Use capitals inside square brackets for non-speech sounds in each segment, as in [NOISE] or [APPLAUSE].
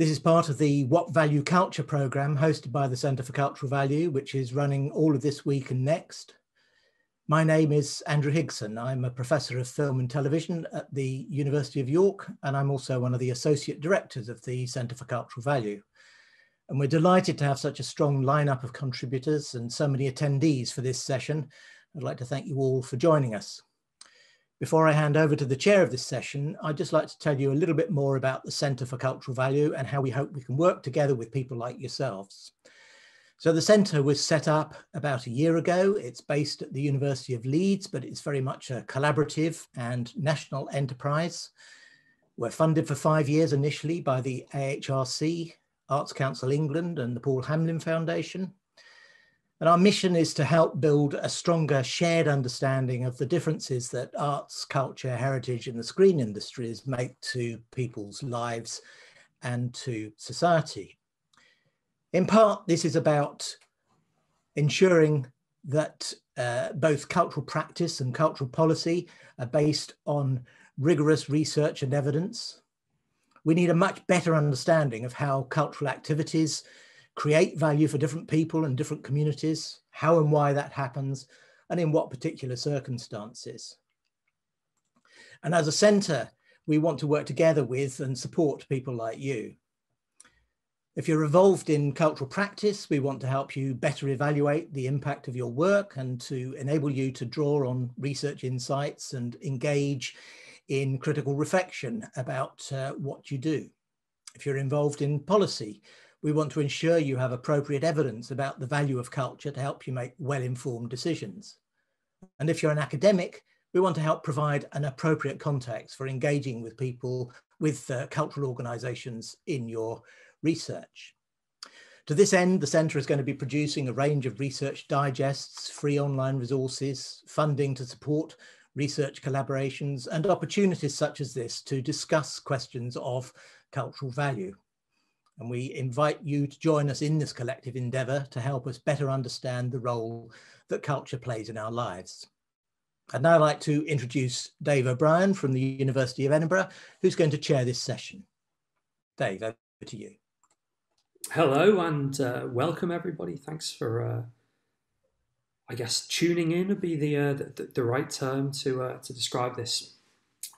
This is part of the What Value Culture programme hosted by the Centre for Cultural Value, which is running all of this week and next. My name is Andrew Higson. I'm a professor of film and television at the University of York, and I'm also one of the associate directors of the Centre for Cultural Value. And we're delighted to have such a strong lineup of contributors and so many attendees for this session. I'd like to thank you all for joining us. Before I hand over to the chair of this session, I'd just like to tell you a little bit more about the Centre for Cultural Value and how we hope we can work together with people like yourselves. So the centre was set up about a year ago. It's based at the University of Leeds, but it's very much a collaborative and national enterprise. We're funded for five years initially by the AHRC, Arts Council England and the Paul Hamlyn Foundation. And our mission is to help build a stronger shared understanding of the differences that arts, culture, heritage, and the screen industries make to people's lives and to society. In part, this is about ensuring that uh, both cultural practice and cultural policy are based on rigorous research and evidence. We need a much better understanding of how cultural activities create value for different people and different communities, how and why that happens, and in what particular circumstances. And as a centre, we want to work together with and support people like you. If you're involved in cultural practice, we want to help you better evaluate the impact of your work and to enable you to draw on research insights and engage in critical reflection about uh, what you do. If you're involved in policy, we want to ensure you have appropriate evidence about the value of culture to help you make well-informed decisions. And if you're an academic, we want to help provide an appropriate context for engaging with people with uh, cultural organisations in your research. To this end, the Centre is going to be producing a range of research digests, free online resources, funding to support research collaborations and opportunities such as this to discuss questions of cultural value. And we invite you to join us in this collective endeavour to help us better understand the role that culture plays in our lives. I'd now like to introduce Dave O'Brien from the University of Edinburgh, who's going to chair this session. Dave, over to you. Hello and uh, welcome everybody. Thanks for, uh, I guess, tuning in would be the, uh, the, the right term to uh, to describe this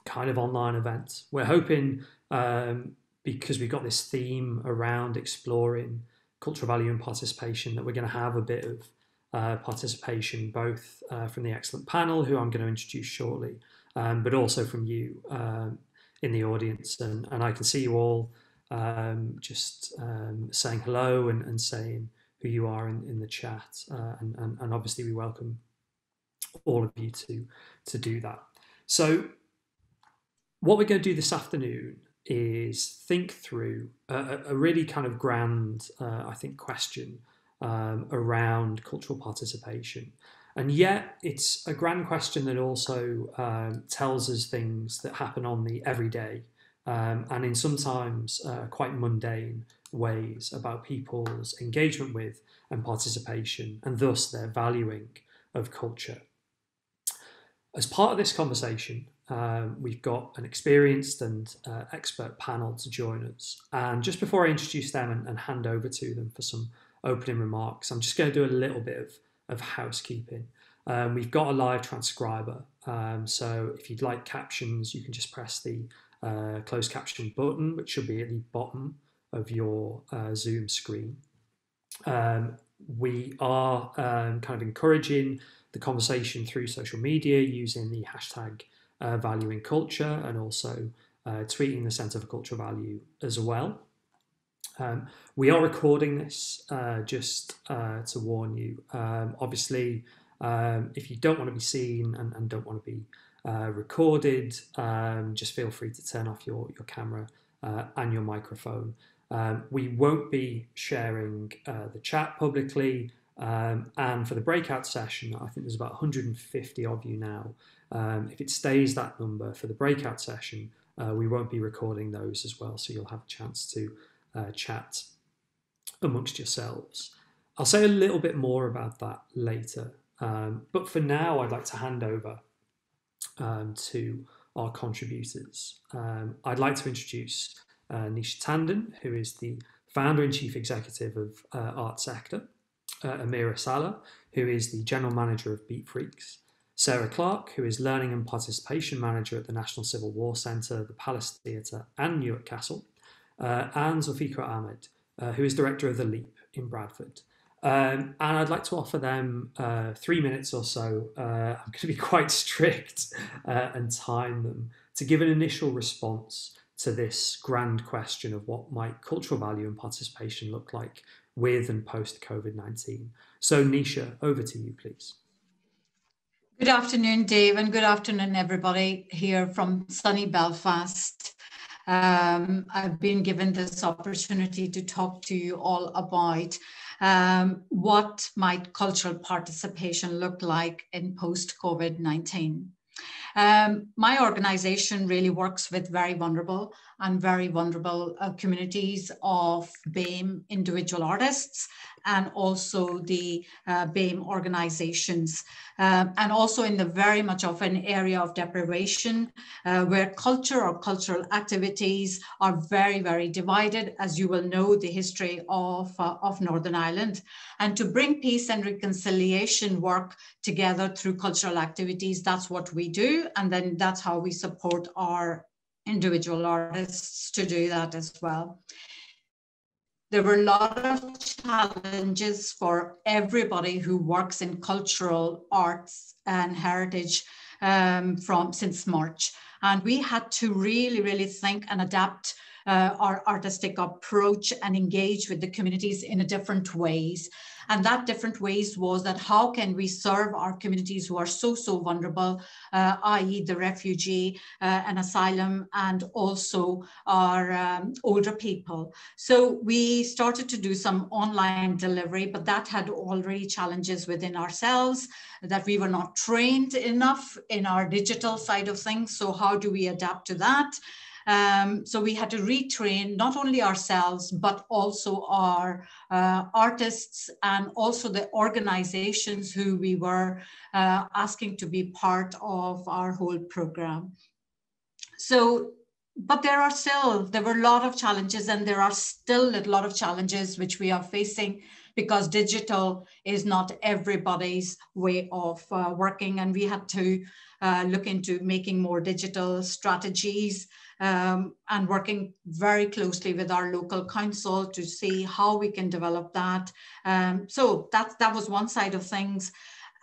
kind of online event. We're hoping um, because we've got this theme around exploring cultural value and participation that we're going to have a bit of uh, participation both uh, from the excellent panel who I'm going to introduce shortly, um, but also from you um, in the audience. And, and I can see you all um, just um, saying hello and, and saying who you are in, in the chat. Uh, and, and, and obviously we welcome all of you to, to do that. So what we're going to do this afternoon is think through a, a really kind of grand, uh, I think, question um, around cultural participation. And yet, it's a grand question that also um, tells us things that happen on the everyday um, and in sometimes uh, quite mundane ways about people's engagement with and participation, and thus their valuing of culture. As part of this conversation, um, we've got an experienced and uh, expert panel to join us. And just before I introduce them and, and, hand over to them for some opening remarks, I'm just going to do a little bit of, of housekeeping. Um, we've got a live transcriber. Um, so if you'd like captions, you can just press the uh, closed caption button, which should be at the bottom of your uh, Zoom screen. Um, we are um, kind of encouraging the conversation through social media using the hashtag uh, valuing culture and also uh, tweeting the Centre for Cultural Value as well. Um, we are recording this uh, just uh, to warn you. Um, obviously, um, if you don't want to be seen and, and don't want to be uh, recorded, um, just feel free to turn off your, your camera uh, and your microphone. Um, we won't be sharing the chat publicly. Um, and for the breakout session, I think there's about 150 of you now. Um, if it stays that number for the breakout session, uh, we won't be recording those as well, so you'll have a chance to uh, chat amongst yourselves. I'll say a little bit more about that later, um, but for now, I'd like to hand over um, to our contributors. Um, I'd like to introduce uh, Nisha Tandon, who is the founder and chief executive of uh, Arts Ekta, uh, Amerah Saleh, who is the general manager of Beatfreaks, Sarah Clarke, who is learning and participation manager at the National Civil War Centre, the Palace Theatre, and Newark Castle, uh, and Zulfiqar Ahmed, uh, who is director of The Leap in Bradford. Um, and I'd like to offer them uh, three minutes or so. Uh, I'm going to be [LAUGHS] quite strict uh, and time them to give an initial response to this grand question of what might cultural value and participation look like with and post COVID 19. So, Nisha, over to you, please. Good afternoon, Dave, and good afternoon, everybody here from sunny Belfast. Um, I've been given this opportunity to talk to you all about um, what might cultural participation look like in post-COVID-19. Um, my organization really works with very vulnerable and very vulnerable uh, communities of BAME individual artists and also the uh, BAME organizations. Um, and also in the very much of an area of deprivation uh, where culture or cultural activities are very, very divided, as you will know the history of, uh, of Northern Ireland. And to bring peace and reconciliation work together through cultural activities, that's what we do. And then that's how we support our individual artists to do that as well. There were a lot of challenges for everybody who works in cultural arts and heritage um, from since March. And we had to really, really think and adapt uh, our artistic approach and engage with the communities in a different ways. And that different ways was that how can we serve our communities who are so, so vulnerable, uh, i.e. the refugee uh, and asylum and also our um, older people. So we started to do some online delivery, but that had already challenges within ourselves that we were not trained enough in our digital side of things. So how do we adapt to that? Um, so we had to retrain not only ourselves, but also our uh, artists and also the organizations who we were uh, asking to be part of our whole program. So but there are still there were a lot of challenges and there are still a lot of challenges which we are facing because digital is not everybody's way of uh, working and we had to uh, look into making more digital strategies um, and working very closely with our local council to see how we can develop that. Um, so that, that was one side of things.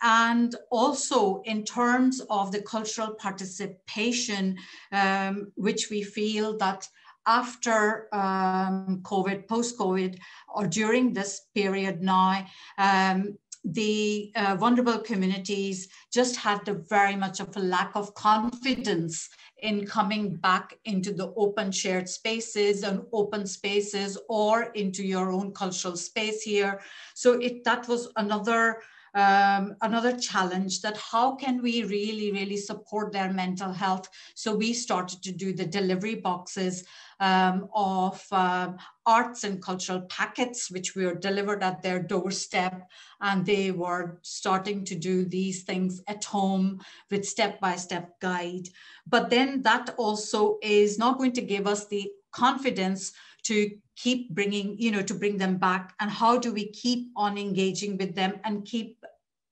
And also in terms of the cultural participation, um, which we feel that after um, COVID, post-COVID, or during this period now, um, the uh, vulnerable communities just had the very much of a lack of confidence in coming back into the open shared spaces and open spaces or into your own cultural space here. So it that was another um, another challenge that how can we really, really support their mental health? So we started to do the delivery boxes um, of uh, arts and cultural packets, which were delivered at their doorstep. And they were starting to do these things at home with step-by-step -step guide. But then that also is not going to give us the confidence to keep bringing, you know, to bring them back? And how do we keep on engaging with them and keep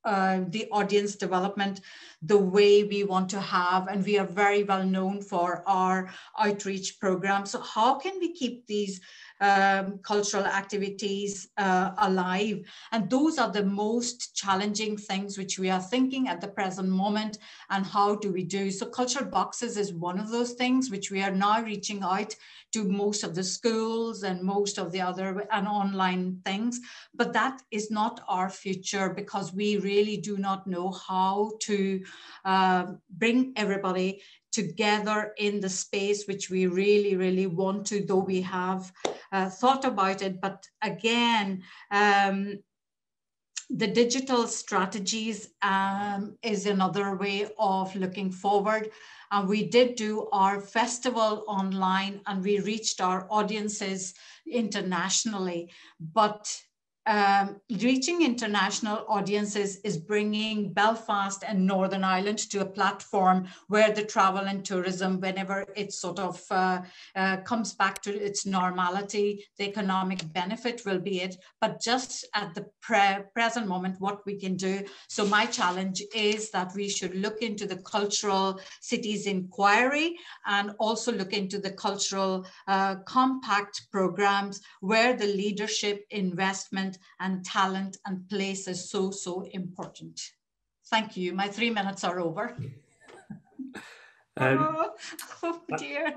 uh, the audience development the way we want to have. And we are very well known for our outreach program. So how can we keep these um, cultural activities uh, alive. And those are the most challenging things which we are thinking at the present moment and how do we do. So cultural boxes is one of those things which we are now reaching out to most of the schools and most of the other and online things. But that is not our future because we really do not know how to uh, bring everybody together in the space which we really, really want to, though we have uh, thought about it. But again, um, the digital strategies um, is another way of looking forward. And we did do our festival online and we reached our audiences internationally. But um, reaching international audiences is bringing Belfast and Northern Ireland to a platform where the travel and tourism, whenever it sort of uh, uh, comes back to its normality, the economic benefit will be it. But just at the pre present moment, what we can do. So my challenge is that we should look into the cultural cities inquiry and also look into the cultural uh, compact programs where the leadership investment and talent and place is so, so important. Thank you. My three minutes are over. [LAUGHS] Um, oh, [LAUGHS] oh, dear.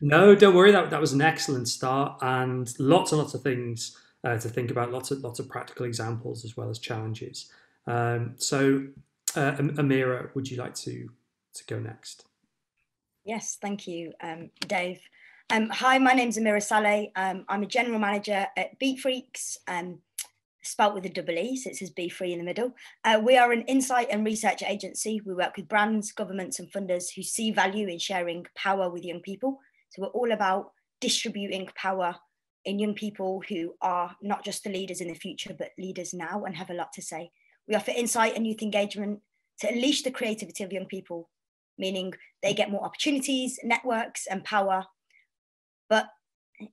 No, don't worry. That, that was an excellent start and lots and lots of things uh, to think about, lots of, lots of practical examples as well as challenges. Um, so, uh, Amerah, would you like to, to go next? Yes, thank you, um, Dave. Um, hi, my name is Amerah Saleh. Um, I'm a general manager at Beatfreaks, um, spelt with a double E, so it says B free in the middle. Uh, we are an insight and research agency. We work with brands, governments, and funders who see value in sharing power with young people. So we're all about distributing power in young people who are not just the leaders in the future, but leaders now and have a lot to say. We offer insight and youth engagement to unleash the creativity of young people, meaning they get more opportunities, networks, and power. But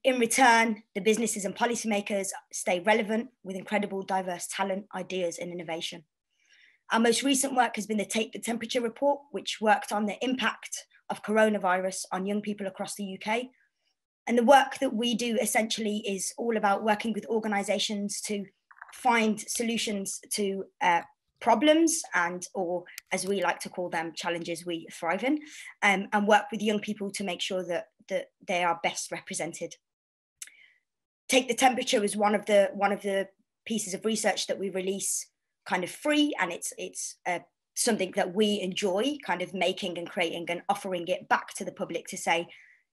in return, the businesses and policymakers stay relevant with incredible diverse talent, ideas, and innovation. Our most recent work has been the Take the Temperature report, which worked on the impact of coronavirus on young people across the UK. And the work that we do essentially is all about working with organizations to find solutions to uh, problems and or as we like to call them challenges we thrive in um, and work with young people to make sure that that they are best represented take the temperature is one of the one of the pieces of research that we release kind of free and it's it's uh, something that we enjoy kind of making and creating and offering it back to the public to say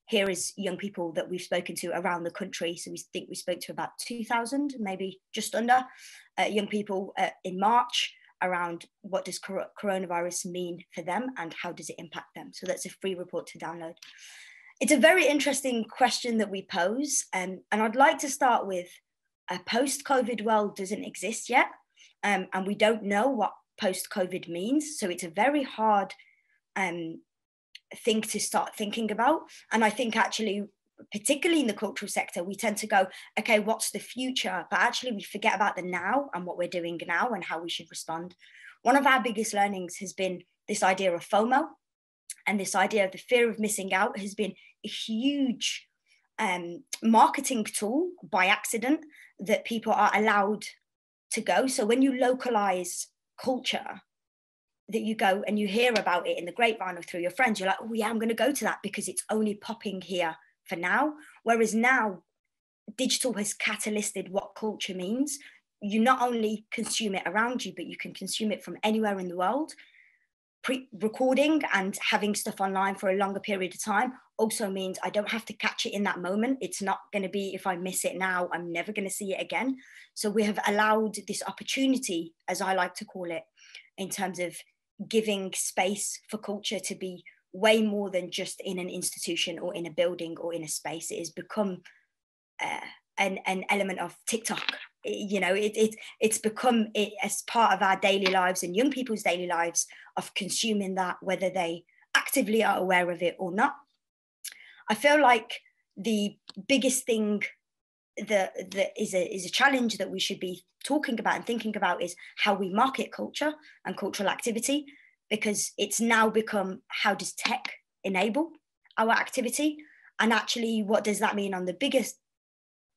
here is young people that we've spoken to around the country. So we think we spoke to about 2,000, maybe just under, uh, young people uh, in March around what does coronavirus mean for them and how does it impact them. So that's a free report to download. It's a very interesting question that we pose. Um, and I'd like to start with a post COVID world doesn't exist yet. Um, and we don't know what post COVID means. So it's a very hard um, thing to start thinking about. And I think actually particularly in the cultural sector, we tend to go, okay, what's the future? But actually, we forget about the now and what we're doing now and how we should respond. One of our biggest learnings has been this idea of FOMO. And this idea of the fear of missing out has been a huge um, marketing tool by accident that people are allowed to go. So when you localize culture, that you go and you hear about it in the grapevine or through your friends, you're like, oh yeah, I'm going to go to that because it's only popping here for now. Whereas now, digital has catalysted what culture means. You not only consume it around you, but you can consume it from anywhere in the world. Pre- recording and having stuff online for a longer period of time also means I don't have to catch it in that moment. It's not going to be if I miss it now, I'm never going to see it again. So we have allowed this opportunity, as I like to call it, in terms of giving space for culture to be way more than just in an institution or in a building or in a space. It has become uh, an, an element of TikTok. You know, it, it, it's become it, as part of our daily lives and young people's daily lives of consuming that, whether they actively are aware of it or not. I feel like the biggest thing that, that is, a, is a challenge that we should be talking about and thinking about is how we market culture and cultural activity because it's now become how does tech enable our activity and actually what does that mean on the biggest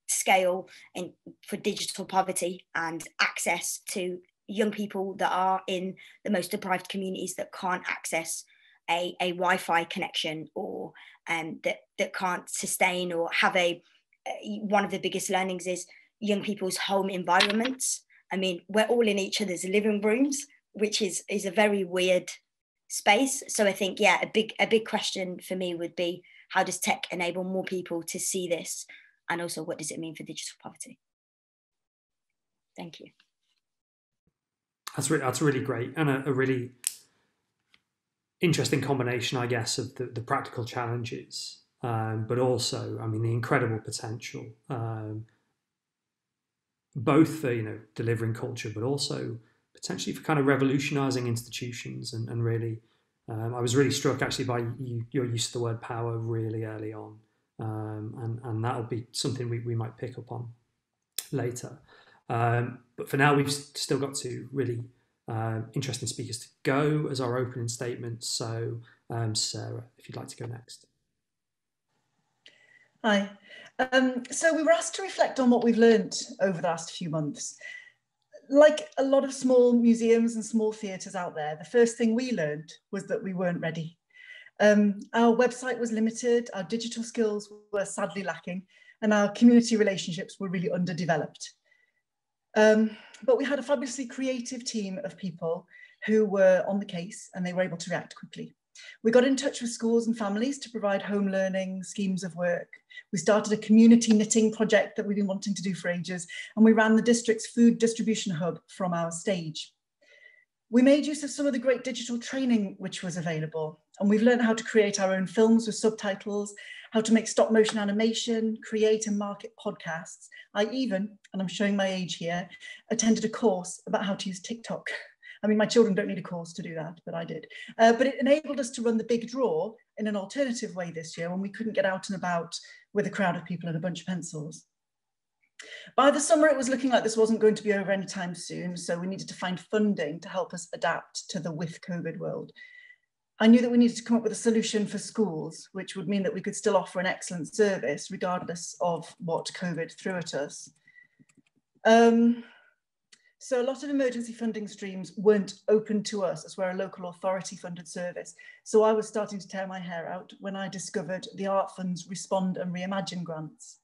scale in, for digital poverty and access to young people that are in the most deprived communities that can't access a, a Wi-Fi connection or um, that, that can't sustain or have a, one of the biggest learnings is young people's home environments. I mean, we're all in each other's living rooms which is is a very weird space. So I think yeah, a big a big question for me would be how does tech enable more people to see this, and also what does it mean for digital poverty? Thank you. That's really that's really great and a, a really interesting combination, I guess, of the, the practical challenges, um, but also, I mean, the incredible potential. Um, both for you know delivering culture, but also potentially for kind of revolutionising institutions and, and really. Um, I was really struck actually by you, your use of the word power really early on, um, and and that'll be something we, we might pick up on later. Um, but for now, we've still got two really uh, interesting speakers to go as our opening statement. So, um, Sarah, if you'd like to go next. Hi. Um, so we were asked to reflect on what we've learned over the last few months. Like a lot of small museums and small theatres out there, the first thing we learned was that we weren't ready. Um, our website was limited, our digital skills were sadly lacking, and our community relationships were really underdeveloped. Um, but we had a fabulously creative team of people who were on the case and they were able to react quickly. We got in touch with schools and families to provide home learning schemes of work. We started a community knitting project that we've been wanting to do for ages, and we ran the district's food distribution hub from our stage. We made use of some of the great digital training which was available, and we've learned how to create our own films with subtitles, how to make stop motion animation, create and market podcasts. I even, and I'm showing my age here, attended a course about how to use TikTok. I mean, my children don't need a course to do that, but I did. Uh, but it enabled us to run the big draw in an alternative way this year when we couldn't get out and about with a crowd of people and a bunch of pencils. By the summer, it was looking like this wasn't going to be over anytime soon, so we needed to find funding to help us adapt to the with COVID world. I knew that we needed to come up with a solution for schools, which would mean that we could still offer an excellent service regardless of what COVID threw at us. Um, so a lot of emergency funding streams weren't open to us as we're a local authority funded service. So I was starting to tear my hair out when I discovered the Art Fund's Respond and Reimagine grants.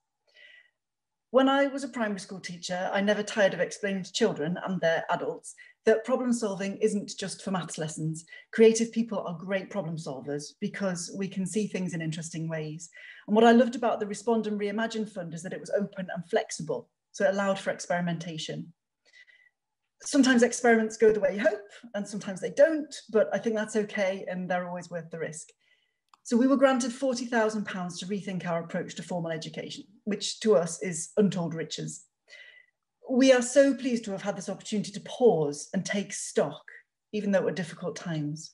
When I was a primary school teacher, I never tired of explaining to children and their adults that problem solving isn't just for maths lessons. Creative people are great problem solvers because we can see things in interesting ways. And what I loved about the Respond and Reimagine Fund is that it was open and flexible, so it allowed for experimentation. Sometimes experiments go the way you hope, and sometimes they don't, but I think that's okay, and they're always worth the risk. So we were granted £40,000 to rethink our approach to formal education, which to us is untold riches we are so pleased to have had this opportunity to pause and take stock, even though it were difficult times.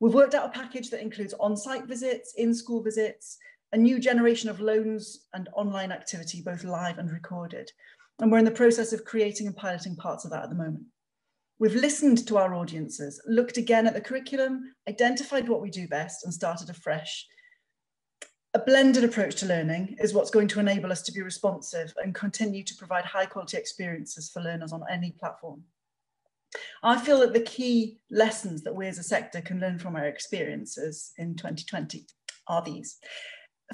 We've worked out a package that includes on-site visits, in-school visits, a new generation of loans and online activity, both live and recorded. And we're in the process of creating and piloting parts of that at the moment. We've listened to our audiences, looked again at the curriculum, identified what we do best and started afresh a blended approach to learning is what's going to enable us to be responsive and continue to provide high quality experiences for learners on any platform. I feel that the key lessons that we as a sector can learn from our experiences in 2020 are these.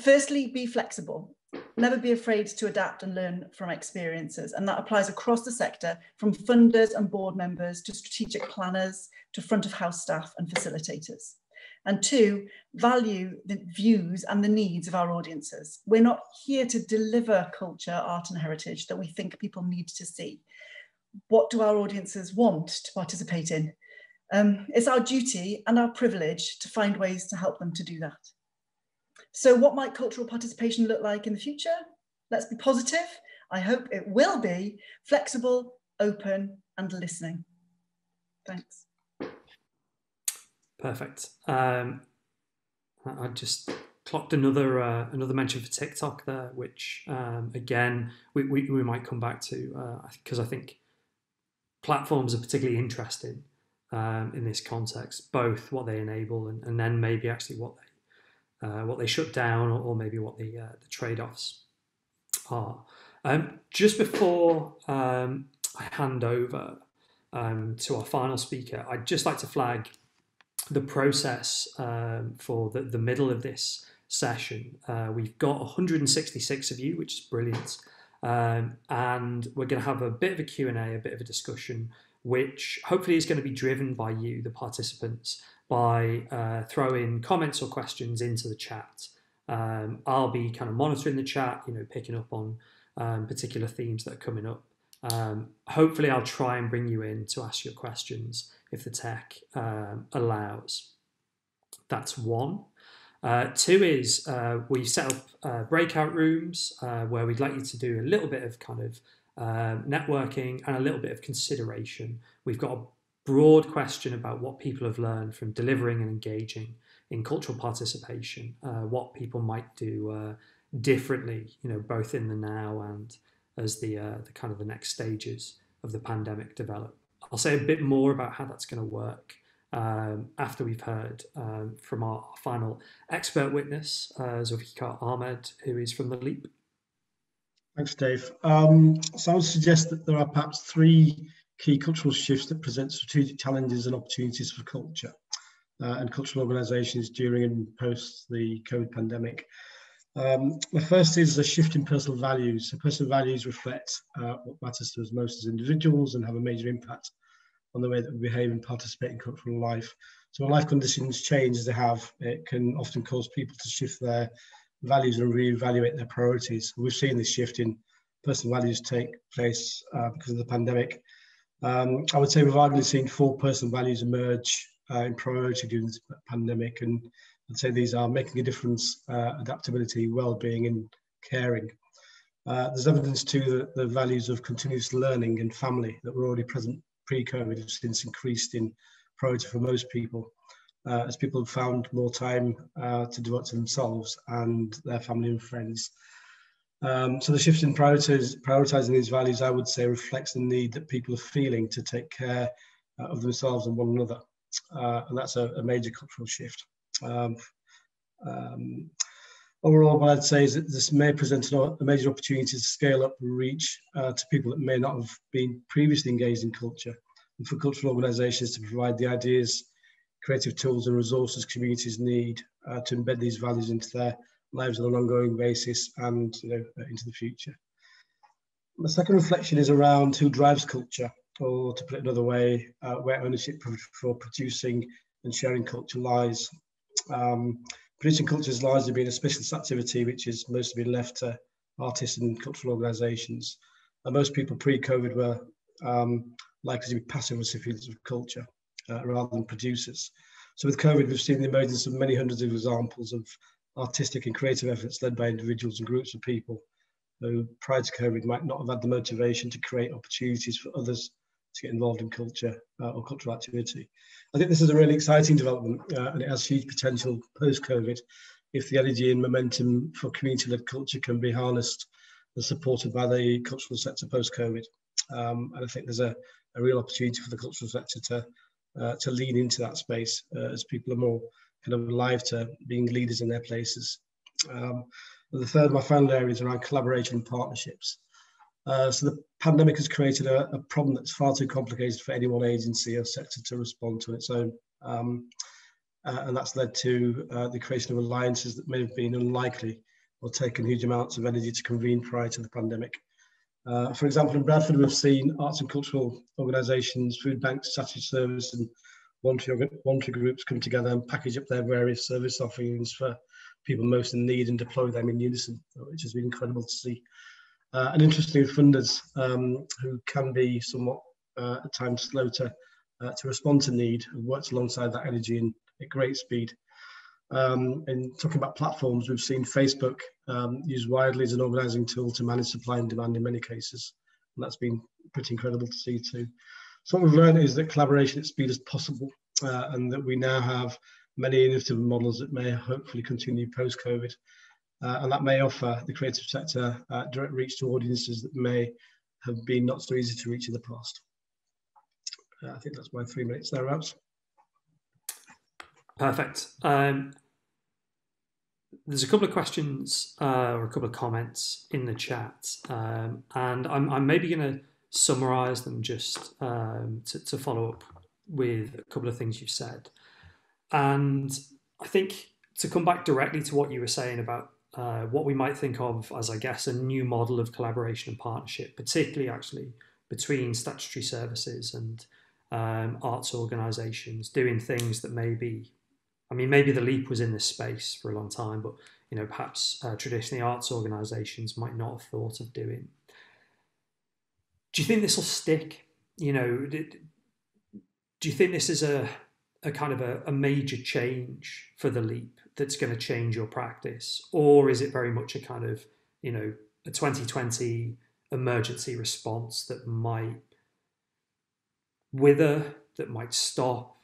Firstly, be flexible. Never be afraid to adapt and learn from experiences. And that applies across the sector from funders and board members to strategic planners to front of house staff and facilitators. And two, value the views and the needs of our audiences. We're not here to deliver culture, art, and heritage that we think people need to see. What do our audiences want to participate in? Um, it's our duty and our privilege to find ways to help them to do that. So, what might cultural participation look like in the future? Let's be positive. I hope it will be flexible, open, and listening. Thanks. Perfect. Um, I just clocked another uh, another mention for TikTok there, which um, again we, we, we, might come back to because uh, I think platforms are particularly interesting um, in this context, both what they enable and, and then maybe actually what they uh, what they shut down or, or maybe what the uh, the trade offs are. Um, just before um, I hand over um, to our final speaker, I'd just like to flag the process um, for the, the middle of this session. Uh, we've got 166 of you, which is brilliant. Um, and we're going to have a bit of a Q&A, a bit of a discussion, which hopefully is going to be driven by you, the participants, by uh, throwing comments or questions into the chat. Um, I'll be kind of monitoring the chat, you know, picking up on um, particular themes that are coming up. Um, hopefully, I'll try and bring you in to ask your questions if the tech um, allows. That's one. Uh, two is uh, we've set up uh, breakout rooms uh, where we'd like you to do a little bit of kind of uh, networking, and a little bit of consideration. We've got a broad question about what people have learned from delivering and engaging in cultural participation, uh, what people might do uh, differently, you know, both in the now and as the the kind of the next stages of the pandemic develop. I'll say a bit more about how that's going to work um, after we've heard um, from our final expert witness, uh, Zulfiqar Ahmed, who is from the LEAP. Thanks, Dave. Um, so I would suggest that there are perhaps three key cultural shifts that present strategic challenges and opportunities for culture uh, and cultural organisations during and post the COVID pandemic. Um, the first is a shift in personal values. So personal values reflect uh, what matters to us most as individuals and have a major impact on the way that we behave and participate in cultural life. So when life conditions change as they have, it can often cause people to shift their values and reevaluate their priorities. We've seen this shift in personal values take place uh, because of the pandemic. Um, I would say we've arguably seen four personal values emerge uh, in priority during this pandemic, and I'd say these are making a difference, uh, adaptability, well-being, and caring. Uh, there's evidence too that the values of continuous learning and family that were already present pre-COVID have since increased in priority for most people, uh, as people have found more time uh, to devote to themselves and their family and friends. Um, so the shift in priorities, prioritizing these values, I would say, reflects the need that people are feeling to take care uh, of themselves and one another, uh, and that's a, a, major cultural shift. Um, um, overall, what I'd say is that this may present a major opportunity to scale up reach uh, to people that may not have been previously engaged in culture, and for cultural organisations to provide the ideas, creative tools, and resources communities need uh, to embed these values into their lives on an ongoing basis and you know, uh, into the future. My second reflection is around who drives culture, or to put it another way, uh, where ownership for producing and sharing culture lies. Um, producing culture has largely been a specialist activity which has mostly been left to artists and cultural organisations. And most people pre-COVID were um, likely to be passive recipients of culture uh, rather than producers. So with COVID, we've seen the emergence of many hundreds of examples of artistic and creative efforts led by individuals and groups of people who prior to COVID might not have had the motivation to create opportunities for others to get involved in culture uh, or cultural activity. I think this is a really exciting development uh, and it has huge potential post-COVID if the energy and momentum for community-led culture can be harnessed and supported by the cultural sector post-COVID. Um, and I think there's a, a, real opportunity for the cultural sector to, uh, to lean into that space uh, as people are more kind of alive to being leaders in their places. Um, the third, my final area is around collaboration and partnerships. Uh, so the pandemic has created a, a, problem that's far too complicated for any one agency or sector to respond to on its own. Um, uh, and that's led to uh, the creation of alliances that may have been unlikely or taken huge amounts of energy to convene prior to the pandemic. Uh, for example, in Bradford, we've seen arts and cultural organisations, food banks, statutory service and voluntary groups come together and package up their various service offerings for people most in need and deploy them in unison, which has been incredible to see. Uh, and interesting funders um, who can be somewhat uh, at times slow to, uh, to respond to need have worked alongside that energy in, at great speed. Um, and talking about platforms, we've seen Facebook um, used widely as an organising tool to manage supply and demand in many cases. And that's been pretty incredible to see too. So what we've learned is that collaboration at speed is possible uh, and that we now have many innovative models that may hopefully continue post-COVID. Uh, and that may offer the creative sector uh, direct reach to audiences that may have been not so easy to reach in the past. Uh, I think that's my three minutes there, Raps. Perfect. Um, there's a couple of questions uh, or a couple of comments in the chat, um, and I'm, I'm maybe going to summarize them just um, to, to follow up with a couple of things you've said. And I think to come back directly to what you were saying about uh, what we might think of as, I guess, a new model of collaboration and partnership, particularly actually between statutory services and um, arts organisations doing things that maybe, I mean, maybe the leap was in this space for a long time, but you know, perhaps uh, traditionally arts organisations might not have thought of doing do you think this will stick? You know, do, do you think this is a a kind of a, a major change for the leap that's going to change your practice, or is it very much a kind of you know a 2020 emergency response that might wither, that might stop.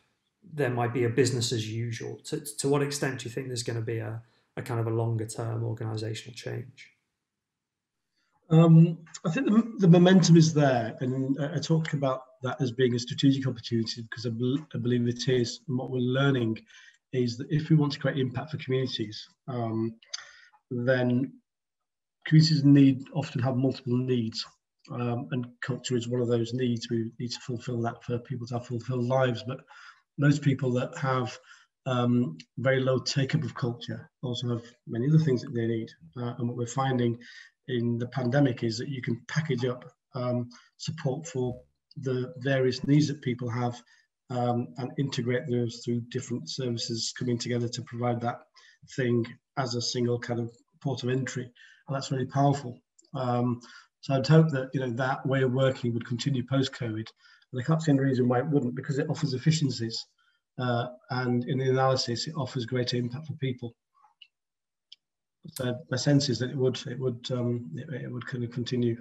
There might be a business as usual. To, to what extent do you think there's going to be a, a kind of a longer term organizational change? Um, I think the, the, momentum is there, and I talk about that as being a strategic opportunity because I, I, believe it is. And what we're learning is that if we want to create impact for communities, um, then communities need often have multiple needs, um, and culture is one of those needs. We need to fulfil that for people to have fulfilled lives, but most people that have um, very low take up of culture also have many other things that they need. Uh, and what we're finding in the pandemic is that you can package up um, support for the various needs that people have um, and integrate those through different services coming together to provide that thing as a single kind of port of entry. And that's really powerful. Um, so I'd hope that you know that way of working would continue post-COVID. And I can't see any reason why it wouldn't, because it offers efficiencies. Uh, and in the analysis, it offers greater impact for people. So my sense is that it would, it would, um, it, it would kind of continue.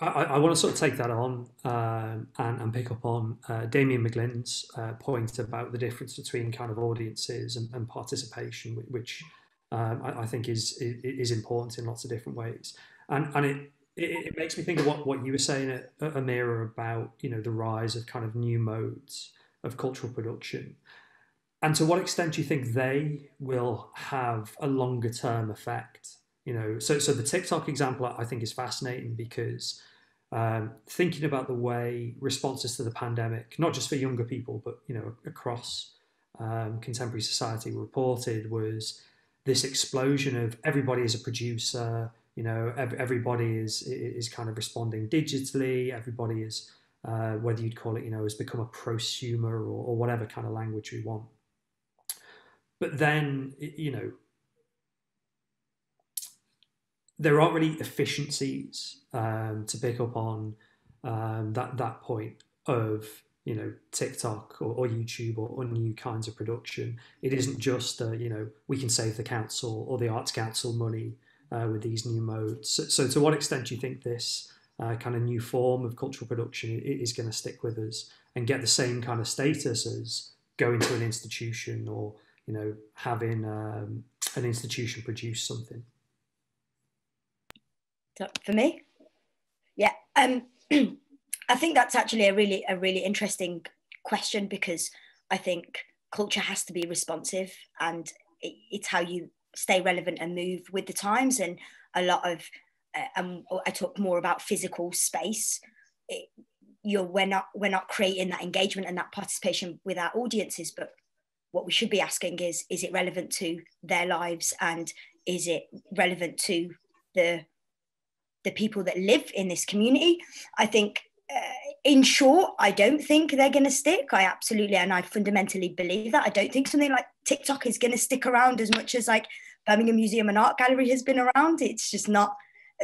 I, I, want to sort of take that on um, and, and, pick up on uh, Damien McGlynn's uh, point about the difference between kind of audiences and, and participation, which um, I, I, think is, is important in lots of different ways. And, and it, it, makes me think of what, what you were saying at Amerah about you know the rise of kind of new modes of cultural production. And to what extent do you think they will have a longer term effect? You know, so so the TikTok example I think is fascinating because um, thinking about the way responses to the pandemic, not just for younger people, but you know across um, contemporary society, reported was this explosion of everybody is a producer. You know, everybody is is kind of responding digitally. Everybody is uh, whether you'd call it, you know, has become a prosumer or, or whatever kind of language we want. But then, you know, there aren't really efficiencies um, to pick up on um, that that point of you know TikTok or, or YouTube or, or, new kinds of production. It isn't just uh, you know we can save the council or the Arts Council money uh, with these new modes. So, so, to what extent do you think this uh, kind of new form of cultural production is going to stick with us and get the same kind of status as going to an institution or you know having um, an institution produce something so for me yeah um [CLEARS THROAT] i think that's actually a really a really interesting question because i think culture has to be responsive and it, it's how you stay relevant and move with the times and a lot of uh, um, I talk more about physical space. It, you're we're not we're not creating that engagement and that participation with our audiences, but what we should be asking is is it relevant to their lives and is it relevant to the the people that live in this community? I think. Uh, in short, I don't think they're going to stick. I absolutely, and I fundamentally believe that. I don't think something like TikTok is going to stick around as much as like Birmingham Museum and Art Gallery has been around. It's just not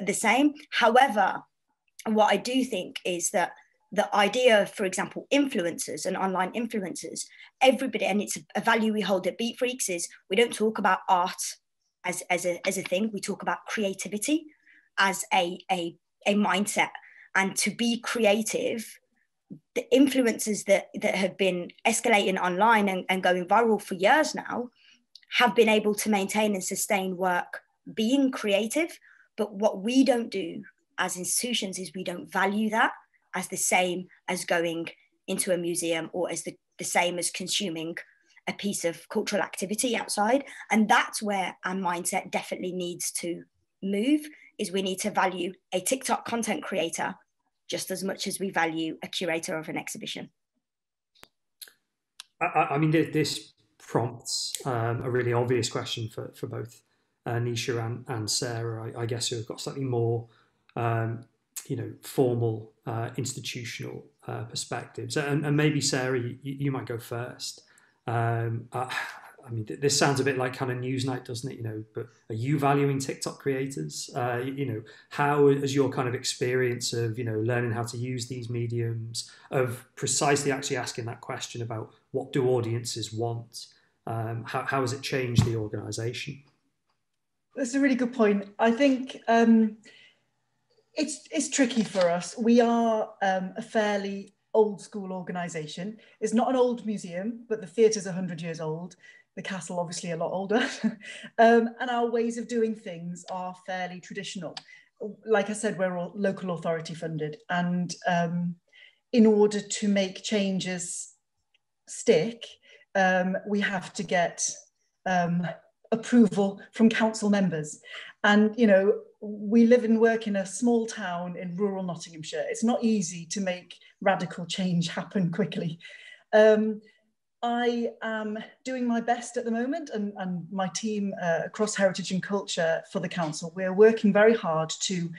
the same. However, what I do think is that the idea of, for example, influencers and online influencers, everybody, and it's a value we hold at Beatfreaks is we don't talk about art as, as, a, as a thing, we talk about creativity as a, a, a mindset. And to be creative, the influencers that, that have been escalating online and, and going viral for years now have been able to maintain and sustain work being creative but what we don't do as institutions is we don't value that as the same as going into a museum or as the, the same as consuming a piece of cultural activity outside. And that's where our mindset definitely needs to move is we need to value a TikTok content creator just as much as we value a curator of an exhibition. I, I mean, this prompts um, a really obvious question for, for both uh, Nisha and, and Sarah, I, I, guess, who have got slightly more, um, you know, formal uh, institutional uh, perspectives. And, and, maybe Sarah, you, you might go first. Um, mean, this sounds a bit like kind of Newsnight, doesn't it? You know, but are you valuing TikTok creators? Uh, you know, how is your kind of experience of you know learning how to use these mediums, of precisely actually asking that question about what do audiences want? Um, how, how has it changed the organisation? That's a really good point. I think um, it's it's tricky for us. We are um, a fairly old school organisation. It's not an old museum, but the theatre's 100 years old. The castle obviously a lot older. [LAUGHS] um, and our ways of doing things are fairly traditional. Like I said, we're all local authority funded. And um, in order to make changes stick, um, we have to get um, approval from council members. And, you know, we live and work in a small town in rural Nottinghamshire. It's not easy to make radical change happen quickly. I am doing my best at the moment and, and my team uh, across heritage and culture for the council, we're working very hard to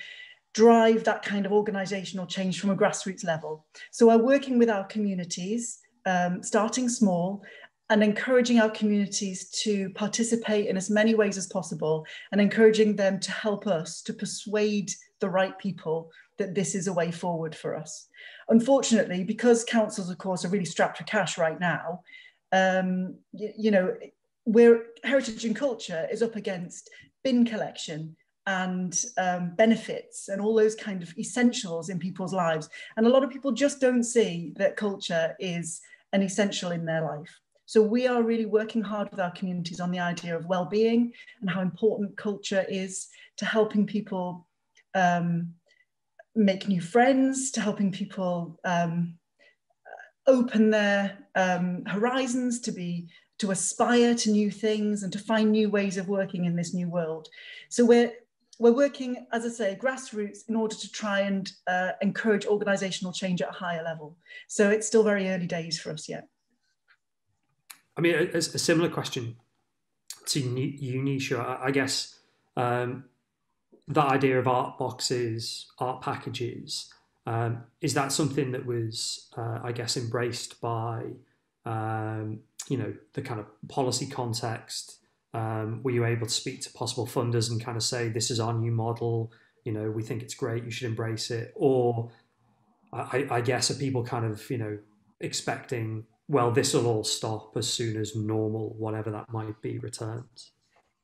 drive that kind of organisational change from a grassroots level. So we're working with our communities, um, starting small and encouraging our communities to participate in as many ways as possible and encouraging them to help us to persuade the right people that this is a way forward for us. Unfortunately, because councils, of course, are really strapped for cash right now, um, you, you know, where heritage and culture is up against bin collection and um, benefits and all those kind of essentials in people's lives. And a lot of people just don't see that culture is an essential in their life. So we are really working hard with our communities on the idea of well-being and how important culture is to helping people um, make new friends, to helping people um, open their um, horizons, to be to aspire to new things and to find new ways of working in this new world. So we're we're working, as I say, grassroots in order to try and uh, encourage organisational change at a higher level. So it's still very early days for us yet. I mean, a, a similar question to you, Nisha. I guess um, that idea of art boxes, art packages, um, is that something that was, uh, I guess, embraced by, um, you know, the kind of policy context? Um, were you able to speak to possible funders and kind of say, this is our new model, you know, we think it's great, you should embrace it? Or I, I guess are people kind of, you know, expecting well, this will all stop as soon as normal, whatever that might be, returns?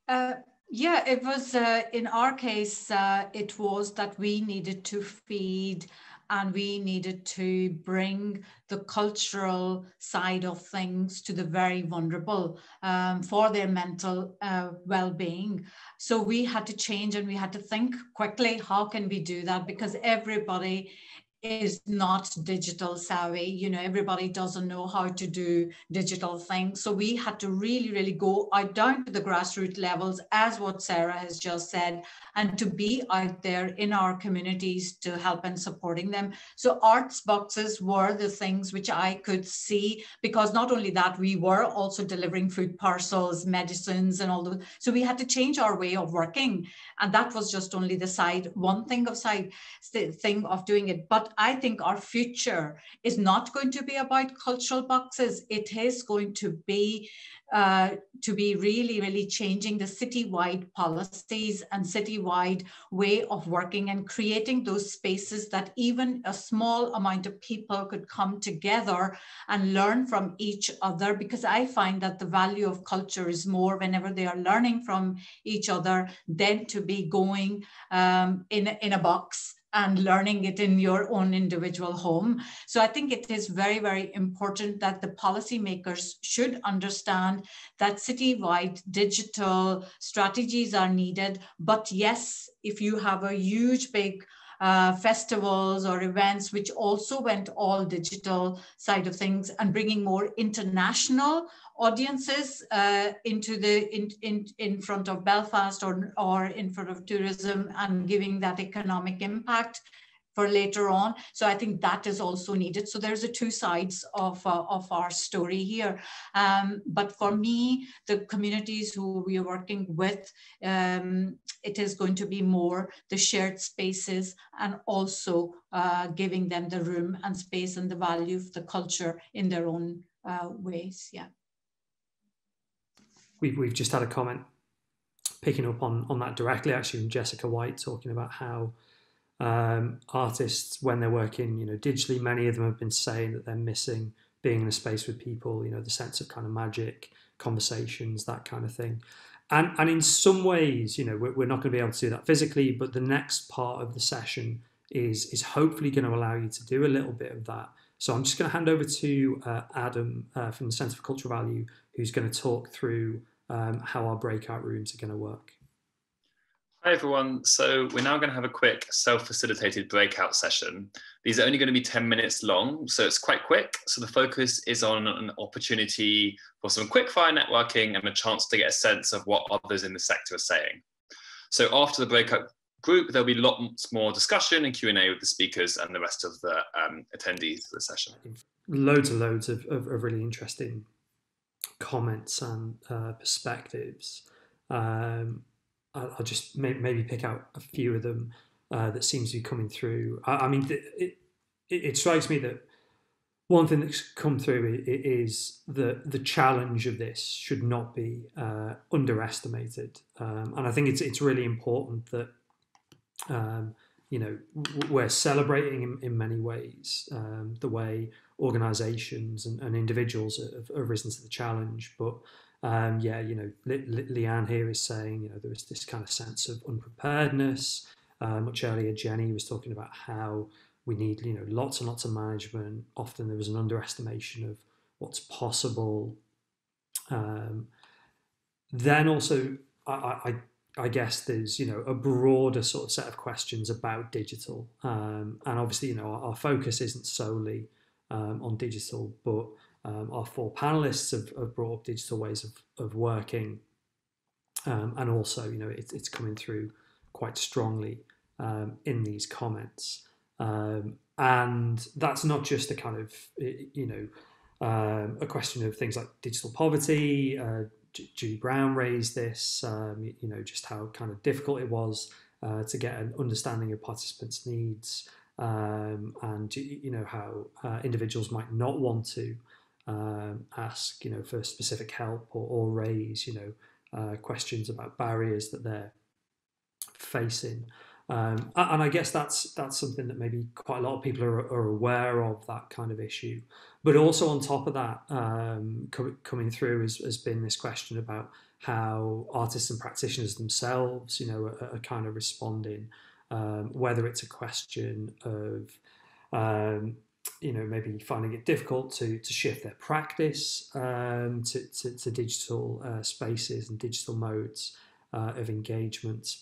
Uh, yeah, it was uh, in our case, uh, it was that we needed to feed and we needed to bring the cultural side of things to the very vulnerable um, for their mental uh, well-being. So we had to change and we had to think quickly how can we do that? Because everybody is not digital savvy. You know, everybody doesn't know how to do digital things. So we had to really, really go out down to the grassroots levels, as what Sarah has just said, and to be out there in our communities to help and supporting them. So arts boxes were the things which I could see because not only that, we were also delivering food parcels, medicines, and all those. So we had to change our way of working. And that was just only the side, one thing of side thing of doing it. But I think our future is not going to be about cultural boxes. It is going to be uh, to be really, really changing the citywide policies and citywide way of working and creating those spaces that even a small amount of people could come together and learn from each other. Because I find that the value of culture is more whenever they are learning from each other than to be going um, in, in a box and learning it in your own individual home. So I think it is very, very important that the policymakers should understand that citywide digital strategies are needed. But yes, if you have a huge, big uh, festivals or events which also went all digital side of things and bringing more international audiences uh, into the in, in in front of Belfast or or in front of tourism and giving that economic impact for later on. So I think that is also needed. So there's a two sides of, uh, of our story here. Um, but for me, the communities who we are working with, um, it is going to be more the shared spaces and also uh, giving them the room and space and the value of the culture in their own uh, ways. Yeah we've, we've just had a comment picking up on, on that directly actually from Jessica White talking about how um, artists when they're working you know digitally many of them have been saying that they're missing being in a space with people you know the sense of kind of magic conversations that kind of thing and and in some ways, you know, we're, we're not going to be able to do that physically, but the next part of the session is is hopefully going to allow you to do a little bit of that. So I'm just going to hand over to uh, Adam uh, from the Centre for Cultural Value, who's going to talk through um, how our breakout rooms are going to work. Hi everyone, so we're now going to have a quick self-facilitated breakout session. These are only going to be 10 minutes long, so it's quite quick. So the focus is on an opportunity for some quick fire networking and a chance to get a sense of what others in the sector are saying. So after the breakout group, there'll be lots more discussion and Q&A with the speakers and the rest of the um, attendees for the session. Loads and loads of, of, of really interesting comments and uh, perspectives. Um, I'll, just may, maybe pick out a few of them uh, that seems to be coming through. I, I mean, it, it, it strikes me that one thing that's come through is that the challenge of this should not be uh, underestimated, um, and I think it's it's really important that um, you know we're celebrating in, in many ways um, the way organisations and, and, individuals have, have, risen to the challenge, but um, yeah, you know, Le- Le- Leanne here is saying, you know, there was this kind of sense of unpreparedness. Uh, much earlier, Jenny was talking about how we need, you know, lots and lots of management. Often there was an underestimation of what's possible. Um, then also, I, I, I, guess there's, you know, a broader sort of set of questions about digital. Um, and obviously, you know, our, our focus isn't solely um, on digital, but um, our four panelists have, have, brought up digital ways of, of working. Um, and also, you know, it, it's coming through quite strongly um, in these comments. Um, and that's not just a kind of, you know, um, a question of things like digital poverty. Uh, Julie Brown raised this, um, you know, just how kind of difficult it was uh, to get an understanding of participants' needs. Um, and you know how uh, individuals might not want to um, ask, you know, for specific help or, or raise, you know, uh, questions about barriers that they're facing. Um, and I guess that's that's something that maybe quite a lot of people are, are aware of that kind of issue. But also on top of that, um, co- coming through has, has been this question about how artists and practitioners themselves, you know, are, are kind of responding. Um, whether it's a question of um, you know maybe finding it difficult to to shift their practice um, to, to, to, digital uh, spaces and digital modes uh, of engagement.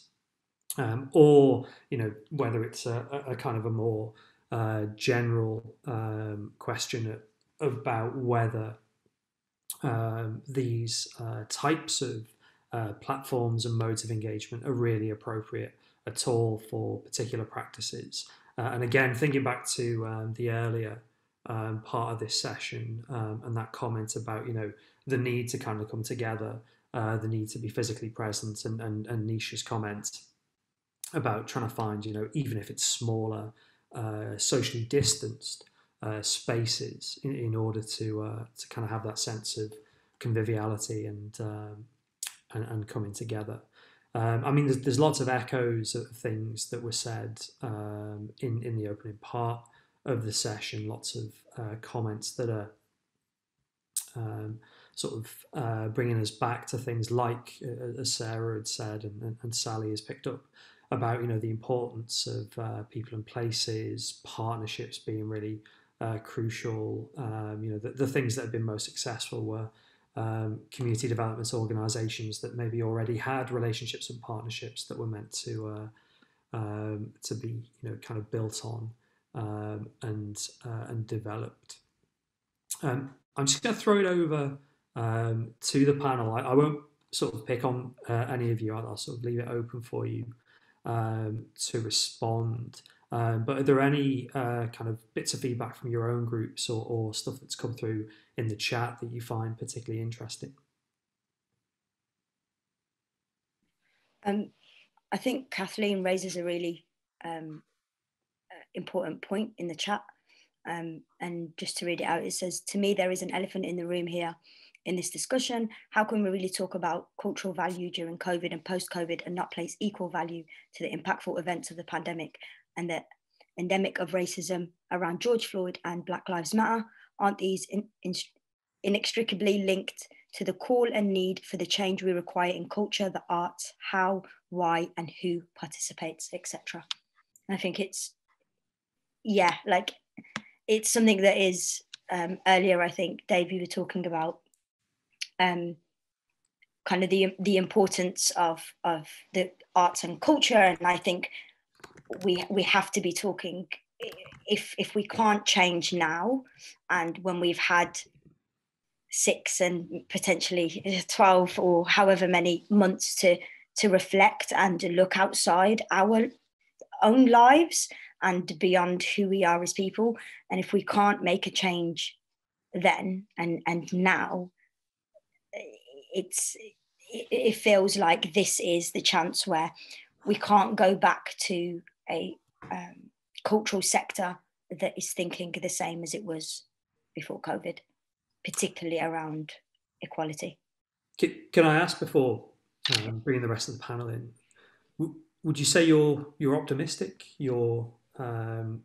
Um, or you know whether it's a, a kind of a more uh, general um, question about whether um, these uh, types of uh, platforms and modes of engagement are really appropriate at all for particular practices uh, and again, thinking back to um, the earlier um, part of this session um, and that comment about you know the need to kind of come together, uh, the need to be physically present, and, and, and Nisha's comment about trying to find you know even if it's smaller, uh, socially distanced uh, spaces in, in order to uh, to kind of have that sense of conviviality and um, and, and coming together. Um, I mean, there's, there's, lots of echoes of things that were said um, in in the opening part of the session. Lots of uh, comments that are um, sort of uh, bringing us back to things like, uh, as Sarah had said, and, and, Sally has picked up about you know the importance of uh, people and places, partnerships being really uh, crucial. Um, you know, the, the things that have been most successful were um, community development organisations that maybe already had relationships and partnerships that were meant to uh, um, to be you know kind of built on um, and uh, and developed. Um, I'm just going to throw it over um, to the panel. I, I, won't sort of pick on uh, any of you. I'll, I'll, sort of leave it open for you um, to respond. Um, but are there any uh, kind of bits of feedback from your own groups or, or, stuff that's come through in the chat that you find particularly interesting? Um, I think Kathleen raises a really um, uh, important point in the chat. Um, and just to read it out, it says, To me, there is an elephant in the room here in this discussion. How can we really talk about cultural value during COVID and post COVID and not place equal value to the impactful events of the pandemic and the endemic of racism around George Floyd and Black Lives Matter? Aren't these in, in, inextricably linked to the call and need for the change we require in culture, the arts, how, why, and who participates, etc. I think it's, yeah, like it's something that is um, earlier. I think Dave, you were talking about um, kind of the the importance of of the arts and culture, and I think we we have to be talking if if we can't change now, and when we've had six and potentially 12 or however many months to to reflect and look outside our own lives and beyond who we are as people and if we can't make a change then and and now it's it feels like this is the chance where we can't go back to a um, cultural sector that is thinking the same as it was before covid particularly around equality. Can I ask before um, bringing the rest of the panel in? would you say you're you're optimistic? You're um,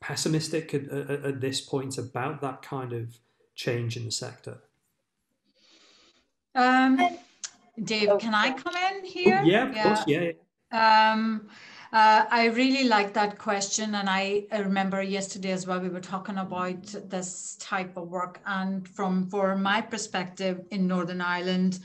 pessimistic at, at, at, this point about that kind of change in the sector? Um, Dave, can I come in here? yeah, of yeah. course. Yeah. yeah. Um, uh, I really like that question. And I, I, remember yesterday as well, we were talking about this type of work. And from for my perspective in Northern Ireland,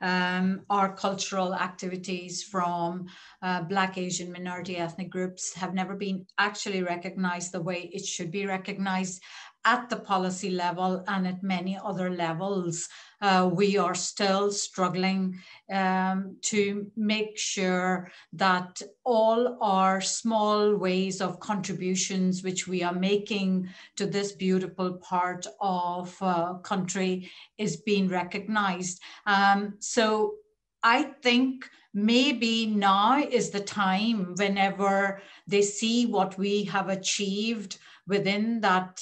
um, our cultural activities from uh, Black, Asian, minority ethnic groups have never been actually recognized the way it should be recognized at the policy level and at many other levels uh, we are still struggling um, to make sure that all our small ways of contributions which we are making to this beautiful part of uh, country is being recognized. Um, so I think maybe now is the time whenever they see what we have achieved within that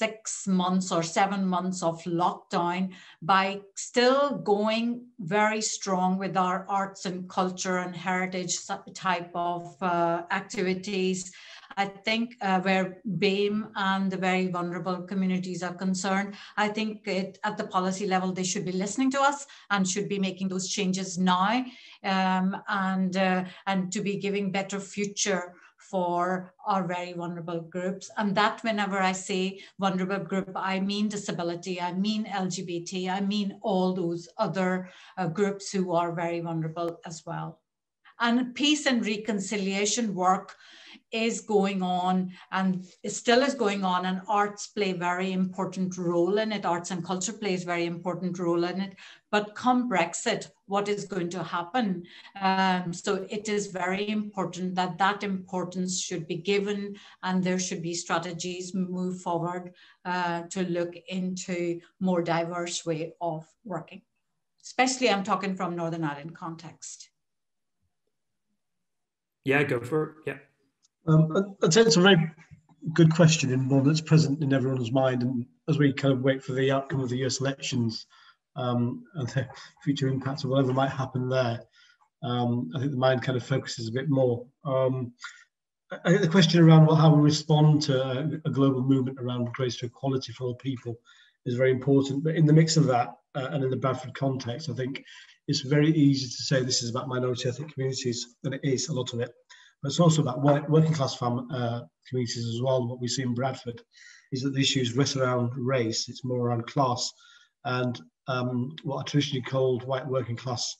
six months or seven months of lockdown by still going very strong with our arts and culture and heritage type of uh, activities. I think uh, where BAME and the very vulnerable communities are concerned, I think it, at the policy level, they should be listening to us and should be making those changes now um, and, uh, and to be giving better future for our very vulnerable groups. And that whenever I say vulnerable group, I mean disability, I mean LGBT, I mean all those other uh, groups who are very vulnerable as well. And peace and reconciliation work is going on and still is going on and arts play very important role in it. Arts and culture plays very important role in it. But come brexit what is going to happen? Um, so it is very important that that importance should be given and there should be strategies move forward uh, to look into more diverse way of working. Especially i'm talking from northern ireland context yeah go for it yeah um, I'd say it's a very good question and one that's present in everyone's mind. And as we kind of wait for the outcome of the US elections um, and the future impacts of whatever might happen there, um, I think the mind kind of focuses a bit more. Um, I think the question around what, how we respond to a, a, global movement around greater equality for all people is very important. But in the mix of that, uh, and in the Bradford context, I think it's very easy to say this is about minority ethnic communities, and it is a lot of it but it's also about working class fam, uh, communities as well. What we see in Bradford is that the issue is around race, it's more around class. And um, what are traditionally called white working class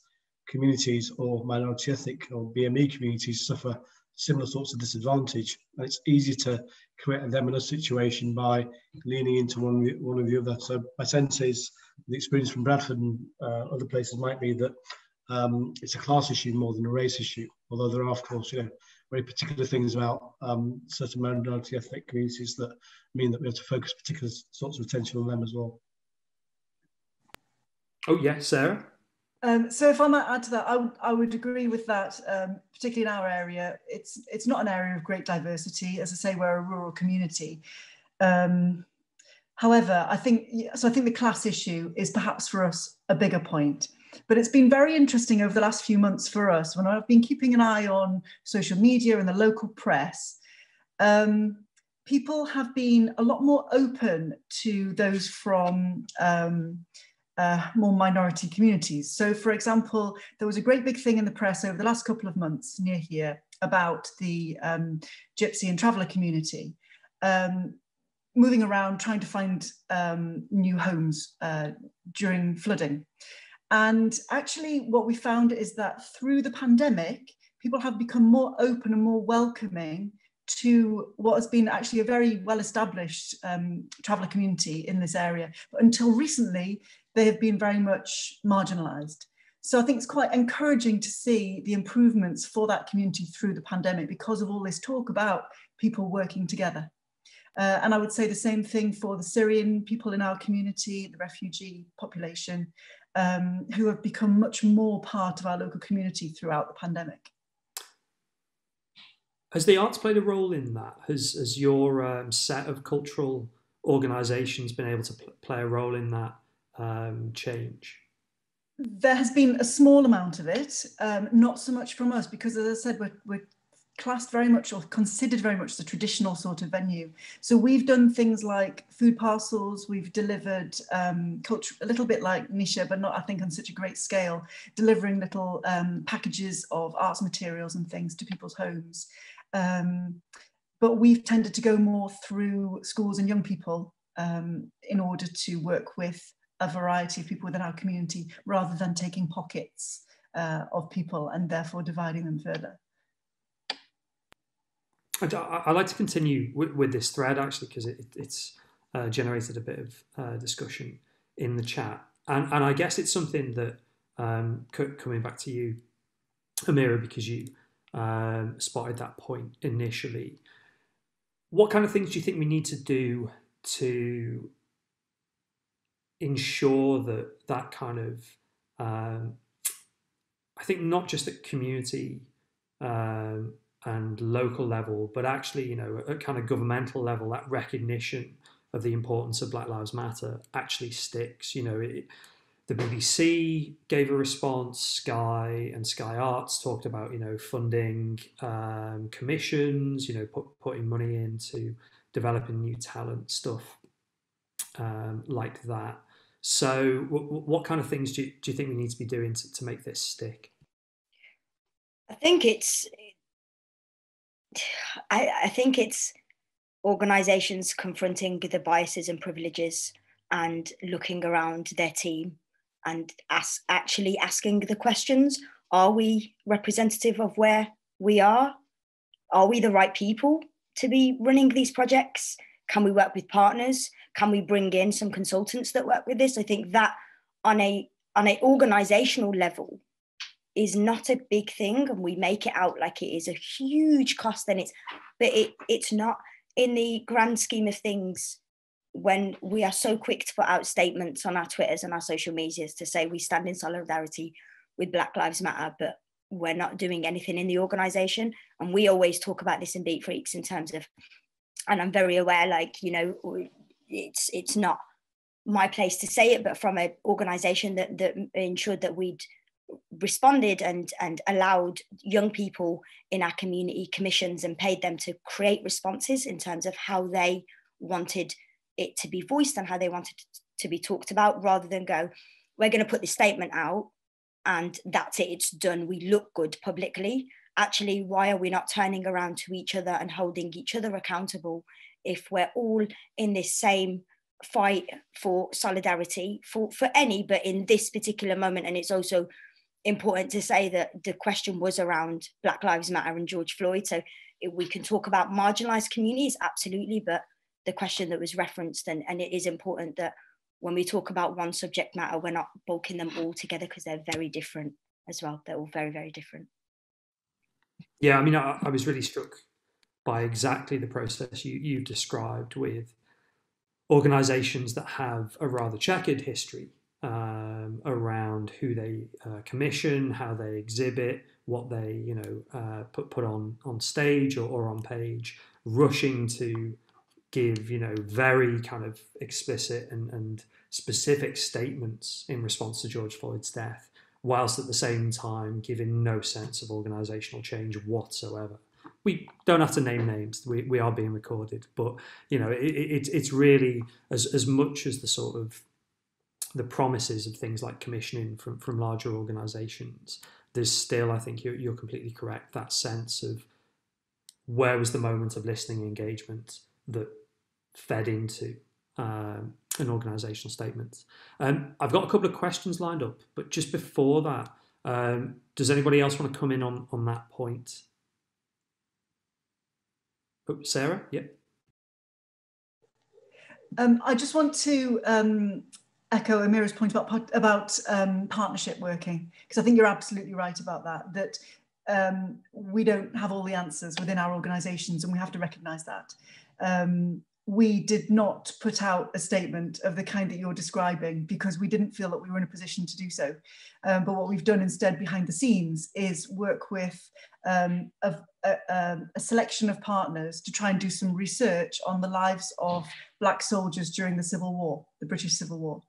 communities or minority ethnic or BME communities suffer similar sorts of disadvantage. And it's easy to create them in a situation by leaning into one, one or the other. So my sense is the experience from Bradford and uh, other places might be that um, it's a class issue more than a race issue. Although there are, of course, you know, very particular things about um, certain minority ethnic communities that mean that we have to focus particular sorts of attention on them as well. Oh, yeah, Sarah? Um, so if I might add to that, I, w- I would agree with that, um, particularly in our area. It's, it's not an area of great diversity. As I say, we're a rural community. Um, however, I think, so I think the class issue is perhaps for us a bigger point. But it's been very interesting over the last few months for us when I've been keeping an eye on social media and the local press. Um, people have been a lot more open to those from um, uh, more minority communities. So, for example, there was a great big thing in the press over the last couple of months near here about the um, Gypsy and Traveller community um, moving around trying to find um, new homes uh, during flooding. And actually, what we found is that through the pandemic, people have become more open and more welcoming to what has been actually a very well established um, traveller community in this area. But until recently, they have been very much marginalised. So I think it's quite encouraging to see the improvements for that community through the pandemic because of all this talk about people working together. Uh, and I would say the same thing for the Syrian people in our community, the refugee population, um, who have become much more part of our local community throughout the pandemic. Has the arts played a role in that? Has, has your um, set of cultural organisations been able to pl play a role in that um, change? There has been a small amount of it, um, not so much from us, because as I said, we're, we're classed very much or considered very much the traditional sort of venue. So we've done things like food parcels, we've delivered um, culture, a little bit like Nisha, but not I think on such a great scale, delivering little um, packages of arts materials and things to people's homes. Um, but we've tended to go more through schools and young people um, in order to work with a variety of people within our community rather than taking pockets uh, of people and therefore dividing them further. I, would like to continue with, with, this thread actually because it, it's uh, generated a bit of uh, discussion in the chat, and and I guess it's something that um, coming back to you, Amerah, because you um, spotted that point initially. What kind of things do you think we need to do to ensure that that kind of um, I think not just at community um, and local level, but actually, you know, at kind of governmental level, that recognition of the importance of Black Lives Matter actually sticks. You know, it, the BBC gave a response. Sky and Sky Arts talked about, you know, funding um, commissions. You know, put, putting money into developing new talent stuff um, like that. So, w- what kind of things do you, do you think we need to be doing to, to make this stick? I think it's [SIGHS] I, I think it's organizations confronting the biases and privileges and looking around their team and ask, actually asking the questions. Are we representative of where we are? Are we the right people to be running these projects? Can we work with partners? Can we bring in some consultants that work with this? I think that on a on a organizational level is not a big thing and we make it out like it is a huge cost and it's but it it's not. In the grand scheme of things when we are so quick to put out statements on our twitters and our social medias to say we stand in solidarity with black lives matter but we're not doing anything in the organization and we always talk about this in Beatfreeks in terms of and i'm very aware like you know it's it's not my place to say it but from an organization that that ensured that we'd responded and and allowed young people in our community commissions and paid them to create responses in terms of how they wanted it to be voiced and how they wanted to be talked about rather than go we're going to put this statement out and that's it it's done we look good publicly. Actually why are we not turning around to each other and holding each other accountable if we're all in this same fight for solidarity for for any but in this particular moment? And it's also important to say that the question was around Black Lives Matter and George Floyd. So we can talk about marginalized communities, absolutely, but the question that was referenced, and, and it is important that when we talk about one subject matter, we're not bulking them all together because they're very different as well. They're all very, very different. Yeah, I mean, I, I was really struck by exactly the process you, you've described with organizations that have a rather checkered history um, around who they uh, commission, how they exhibit, what they you know uh, put put on on stage or, or on page, rushing to give you know very kind of explicit and, and specific statements in response to George Floyd's death, whilst at the same time giving no sense of organizational change whatsoever. We don't have to name names. We, we are being recorded, but you know it, it, it's really as as much as the sort of the promises of things like commissioning from, from larger organizations, there's still, I think you're, you're completely correct, that sense of where was the moment of listening engagement that fed into um, an organizational statement. Um, I've got a couple of questions lined up, but just before that, um, does anybody else want to come in on, on that point? Oh, Sarah, yep. Um, I just want to um, echo Amerah's point about about um, partnership working because I think you're absolutely right about that. That um, we don't have all the answers within our organisations, and we have to recognise that. Um, we did not put out a statement of the kind that you're describing because we didn't feel that we were in a position to do so. Um, but what we've done instead behind the scenes is work with um, a, a, um, a, selection of partners to try and do some research on the lives of Black soldiers during the Civil War, the British Civil War.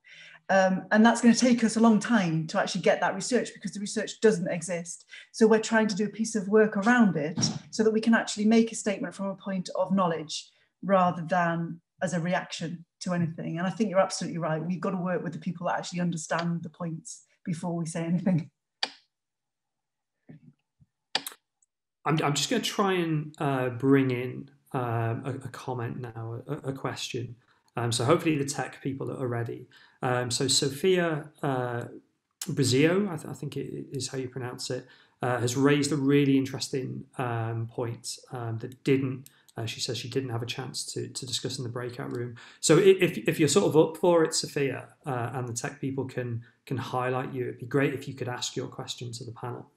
Um, and that's going to take us a long time to actually get that research because the research doesn't exist. So we're trying to do a piece of work around it so that we can actually make a statement from a point of knowledge rather than as a reaction to anything. And I think you're absolutely right. We've got to work with the people that actually understand the points before we say anything. I'm, I'm just going to try and uh, bring in um, a, a, comment now, a, a question. Um, so hopefully the tech people are ready. Um, so Sophia uh, Brazio, I, th I, think it is how you pronounce it, uh, has raised a really interesting um, point um, that didn't uh, she says she didn't have a chance to, to discuss in the breakout room. So if, if you're sort of up for it, Sophia, uh, and the tech people can can highlight you, it'd be great if you could ask your question to the panel.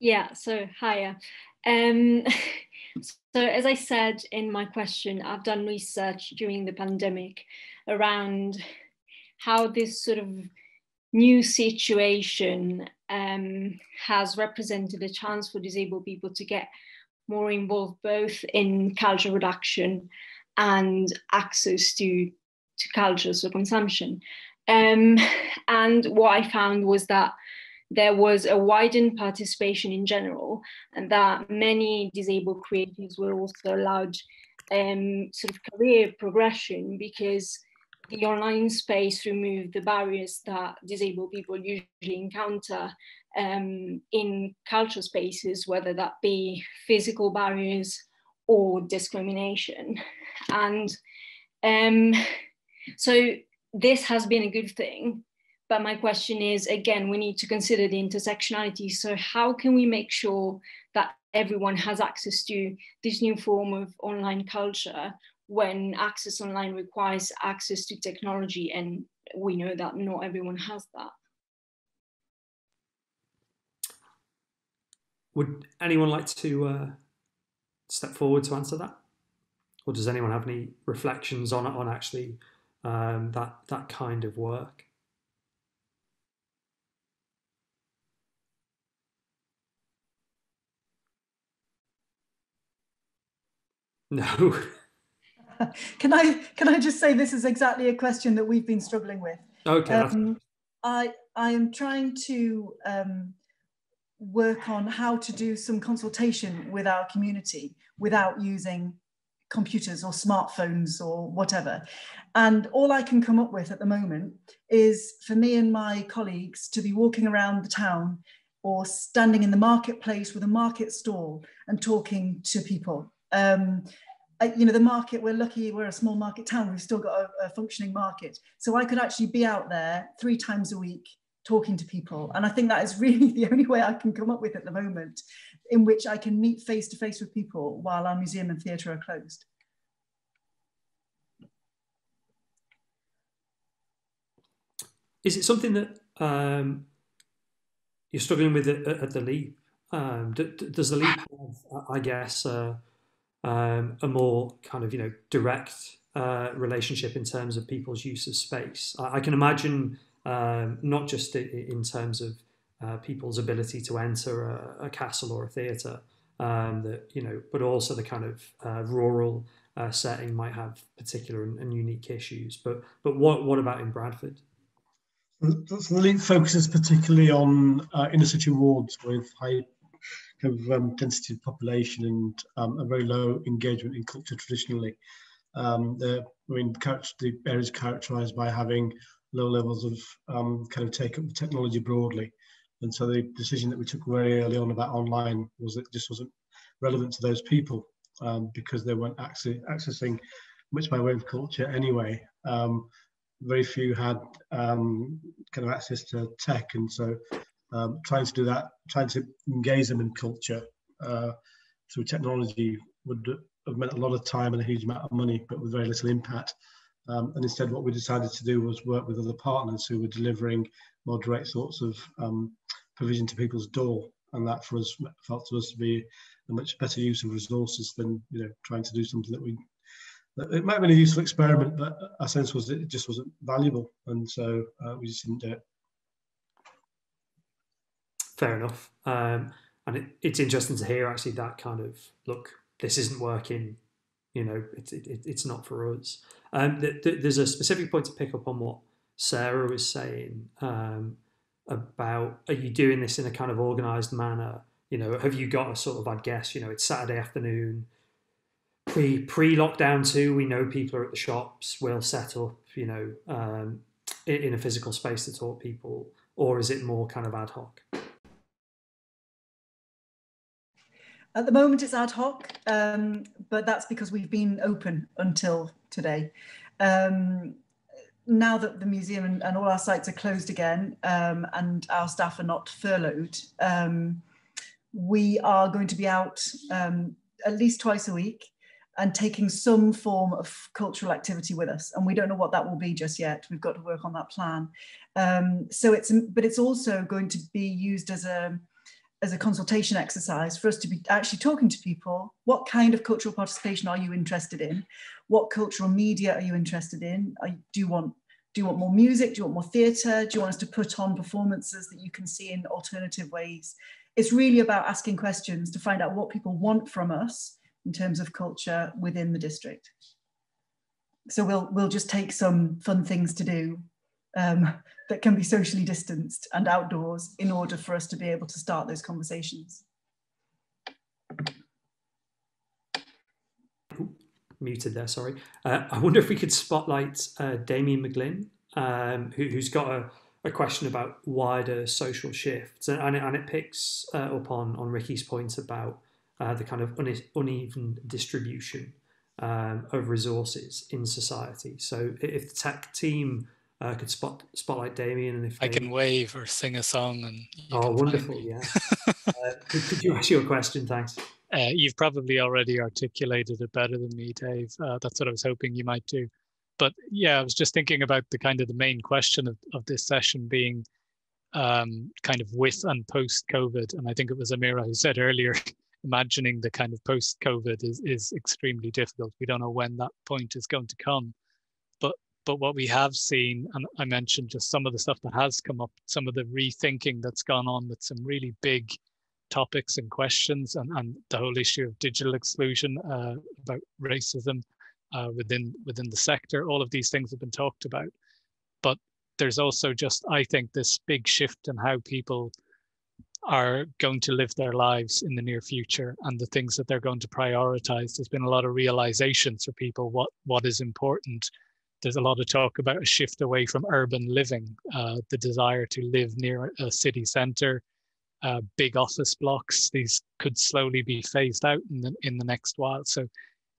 Yeah, so hiya. Um, [LAUGHS] so as I said in my question, I've done research during the pandemic around how this sort of new situation um, has represented a chance for disabled people to get more involved both in culture production and access to, to culture, so consumption. Um, and what I found was that there was a widened participation in general, and that many disabled creatives were also allowed um, sort of career progression because the online space removed the barriers that disabled people usually encounter um, in cultural spaces, whether that be physical barriers or discrimination. And um, so this has been a good thing. But my question is again, we need to consider the intersectionality. So, how can we make sure that everyone has access to this new form of online culture when access online requires access to technology and we know that not everyone has that. Would anyone like to uh, step forward to answer that? Or does anyone have any reflections on on actually um, that that kind of work? No. [LAUGHS] [LAUGHS] can I can I just say this is exactly a question that we've been struggling with. Okay. Um, I I am trying to um, work on how to do some consultation with our community without using computers or smartphones or whatever. And all I can come up with at the moment is for me and my colleagues to be walking around the town or standing in the marketplace with a market stall and talking to people. Um, you know, the market, we're lucky we're a small market town, we've still got a, a, functioning market. So I could actually be out there three times a week talking to people. And I think that is [LAUGHS] really the only way I can come up with at the moment in which I can meet face to face with people while our museum and theatre are closed. Is it something that um, you're struggling with at, at the Leap? Um, does the Leap have, I guess, uh, um, a more kind of you know direct uh, relationship in terms of people's use of space. I, I can imagine um, not just in terms of uh, people's ability to enter a, a castle or a theatre, um, that you know, but also the kind of uh, rural uh, setting might have particular and, and, unique issues. But but what what about in Bradford? So the link focuses particularly on uh, inner city wards with high have um, density of population and um, a very low engagement in culture traditionally. Um, the, I mean, the area is characterised by having low levels of um, kind of take up technology broadly. And so the decision that we took very early on about online was that just wasn't relevant to those people um, because they weren't access, accessing much by way of culture anyway. Um, very few had kind of access to tech, and so um, trying to do that, trying to engage them in culture uh, through technology would have meant a lot of time and a huge amount of money, but with very little impact. Um, and instead, what we decided to do was work with other partners who were delivering more direct sorts of um, provision to people's door, and that for us felt to us to be a much better use of resources than you know trying to do something that we it might have been a useful experiment, but our sense was it just wasn't valuable, and so uh, we just didn't do it. Fair enough, um, and it, it's interesting to hear actually that kind of look. This isn't working. You know, it, it, it's not for us. Um, th- th- there's a specific point to pick up on what Sarah was saying um, about are you doing this in a kind of organised manner? You know, have you got a sort of, I guess, you know, it's Saturday afternoon pre pre lockdown too, we know people are at the shops. We'll set up, you know, um, in, in a physical space to talk people, or is it more kind of ad hoc? At the moment, it's ad hoc, um, but that's because we've been open until today. Um, now that the museum and, and, all our sites are closed again um, and our staff are not furloughed, um, we are going to be out um, at least twice a week and taking some form of cultural activity with us. And we don't know what that will be just yet. We've got to work on that plan. Um, so it's, but it's also going to be used as a, as a consultation exercise for us to be actually talking to people. What kind of cultural participation are you interested in? What cultural media are you interested in? Are, do you want do you want more music? Do you want more theatre? Do you want us to put on performances that you can see in alternative ways? It's really about asking questions to find out what people want from us in terms of culture within the district. So we'll, we'll just take some fun things to do um, that can be socially distanced and outdoors in order for us to be able to start those conversations. muted there, sorry. Uh, I wonder if we could spotlight uh, Damien McGlynn, um, who, has got a, a, question about wider social shifts, and, and, it, and it picks uh, up on, on Ricky's point about uh, the kind of uneven distribution um, of resources in society. So if the tech team uh, could spot spotlight Damien, and if I can wave or sing a song, and oh, wonderful, yeah. [LAUGHS] uh, could, could, you ask your question? Thanks. Uh, you've probably already articulated it better than me, Dave. Uh, that's what I was hoping you might do. But yeah, I was just thinking about the kind of the main question of, of this session being um, kind of with and post COVID. And I think it was Amerah who said earlier [LAUGHS] imagining the kind of post COVID is, is extremely difficult. We don't know when that point is going to come. But what we have seen, and I mentioned just some of the stuff that has come up, some of the rethinking that's gone on with some really big topics and questions, and, and the whole issue of digital exclusion, uh, about racism uh, within within the sector. All of these things have been talked about. But there's also just, I think, this big shift in how people are going to live their lives in the near future and the things that they're going to prioritize. There's been a lot of realizations for people what what is important. There's a lot of talk about a shift away from urban living, uh, the desire to live near a city center, uh, big office blocks. These could slowly be phased out in the in the next while. So,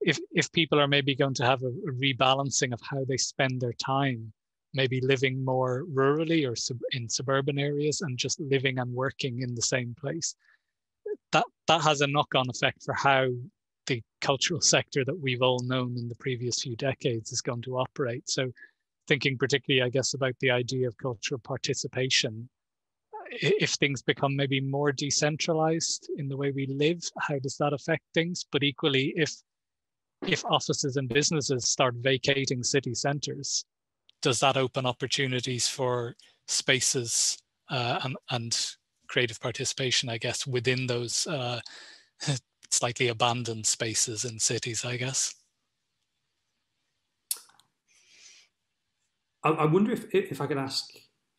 if if people are maybe going to have a, a rebalancing of how they spend their time, maybe living more rurally or sub- in suburban areas and just living and working in the same place. That that has a knock-on effect for how the cultural sector that we've all known in the previous few decades is going to operate. So thinking particularly, I guess, about the idea of cultural participation. If things become maybe more decentralized in the way we live, how does that affect things? But equally, if if offices and businesses start vacating city centers, does that open opportunities for spaces uh, and, and creative participation, I guess, within those uh, [LAUGHS] slightly abandoned spaces in cities, I guess? I, I wonder if, if I could ask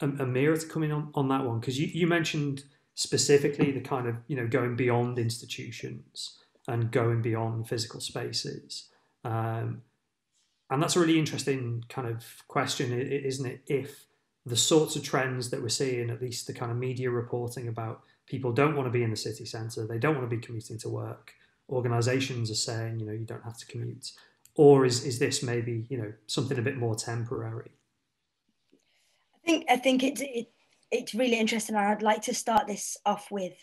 Amerah to come in on, on that one, because you, you mentioned specifically the kind of, you know, going beyond institutions and going beyond physical spaces. Um, and that's a really interesting kind of question, isn't it? If the sorts of trends that we're seeing, at least the kind of media reporting about people don't want to be in the city centre, they don't want to be commuting to work. Organisations are saying, you know, you don't have to commute, or is is this maybe you know something a bit more temporary? I think I think it's it, it's really interesting. I'd like to start this off with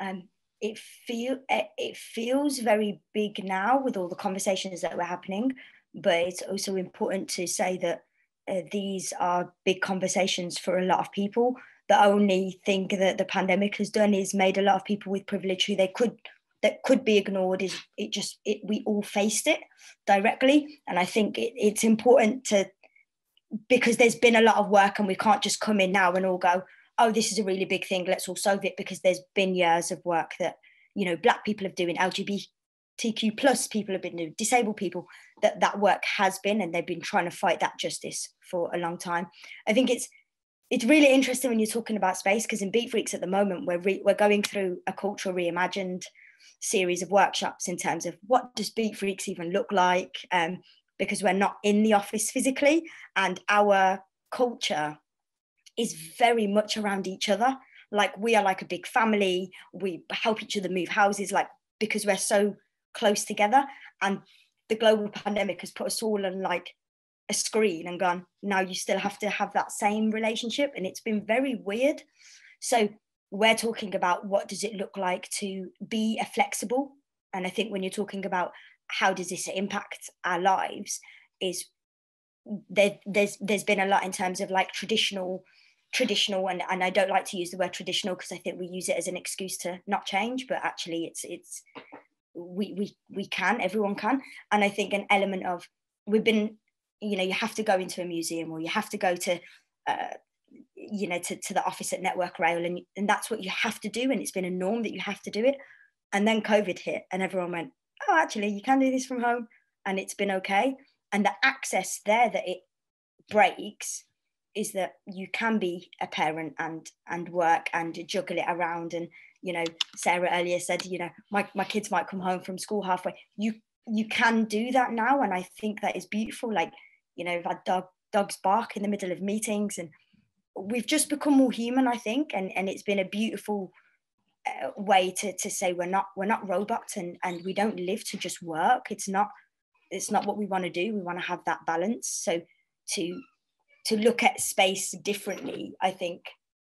um, it feel it feels very big now with all the conversations that were happening but it's also important to say that uh, these are big conversations for a lot of people. The only thing that the pandemic has done is made a lot of people with privilege who they could that could be ignored is it just it, we all faced it directly and i think it, it's important to because there's been a lot of work and we can't just come in now and all go oh this is a really big thing let's all solve it because there's been years of work that you know black people have doing lgbtq plus people have been doing, disabled people, that that work has been, and they've been trying to fight that justice for a long time. I think it's it's really interesting when you're talking about space because in Beatfreeks at the moment we're re- we're going through a cultural reimagined series of workshops in terms of what does Beatfreeks even look like, um, because we're not in the office physically, and our culture is very much around each other. Like we are like a big family. We help each other move houses, like because we're so close together and the global pandemic has put us all in like a screen and gone now you still have to have that same relationship and it's been very weird. So we're talking about what does it look like to be a flexible and i think when you're talking about how does this impact our lives is there, there's there's been a lot in terms of like traditional traditional and, and I don't like to use the word traditional because I think we use it as an excuse to not change but actually it's it's we we we can everyone can. And i think an element of we've been you know you have to go into a museum or you have to go to uh, you know to, to the office at network rail and, and that's what you have to do and it's been a norm that you have to do it. And then covid hit and everyone went oh actually you can do this from home. And it's been okay. And the access there that it breaks is that you can be a parent and and work and juggle it around. And you know sarah earlier said you know my, my kids might come home from school halfway. You you can do that now and i think that is beautiful. Like you know we've had dog dogs bark in the middle of meetings and we've just become more human i think and and it's been a beautiful uh, way to to say we're not we're not robots and and we don't live to just work. It's not it's not what we want to do. We want to have that balance. So to to look at space differently i think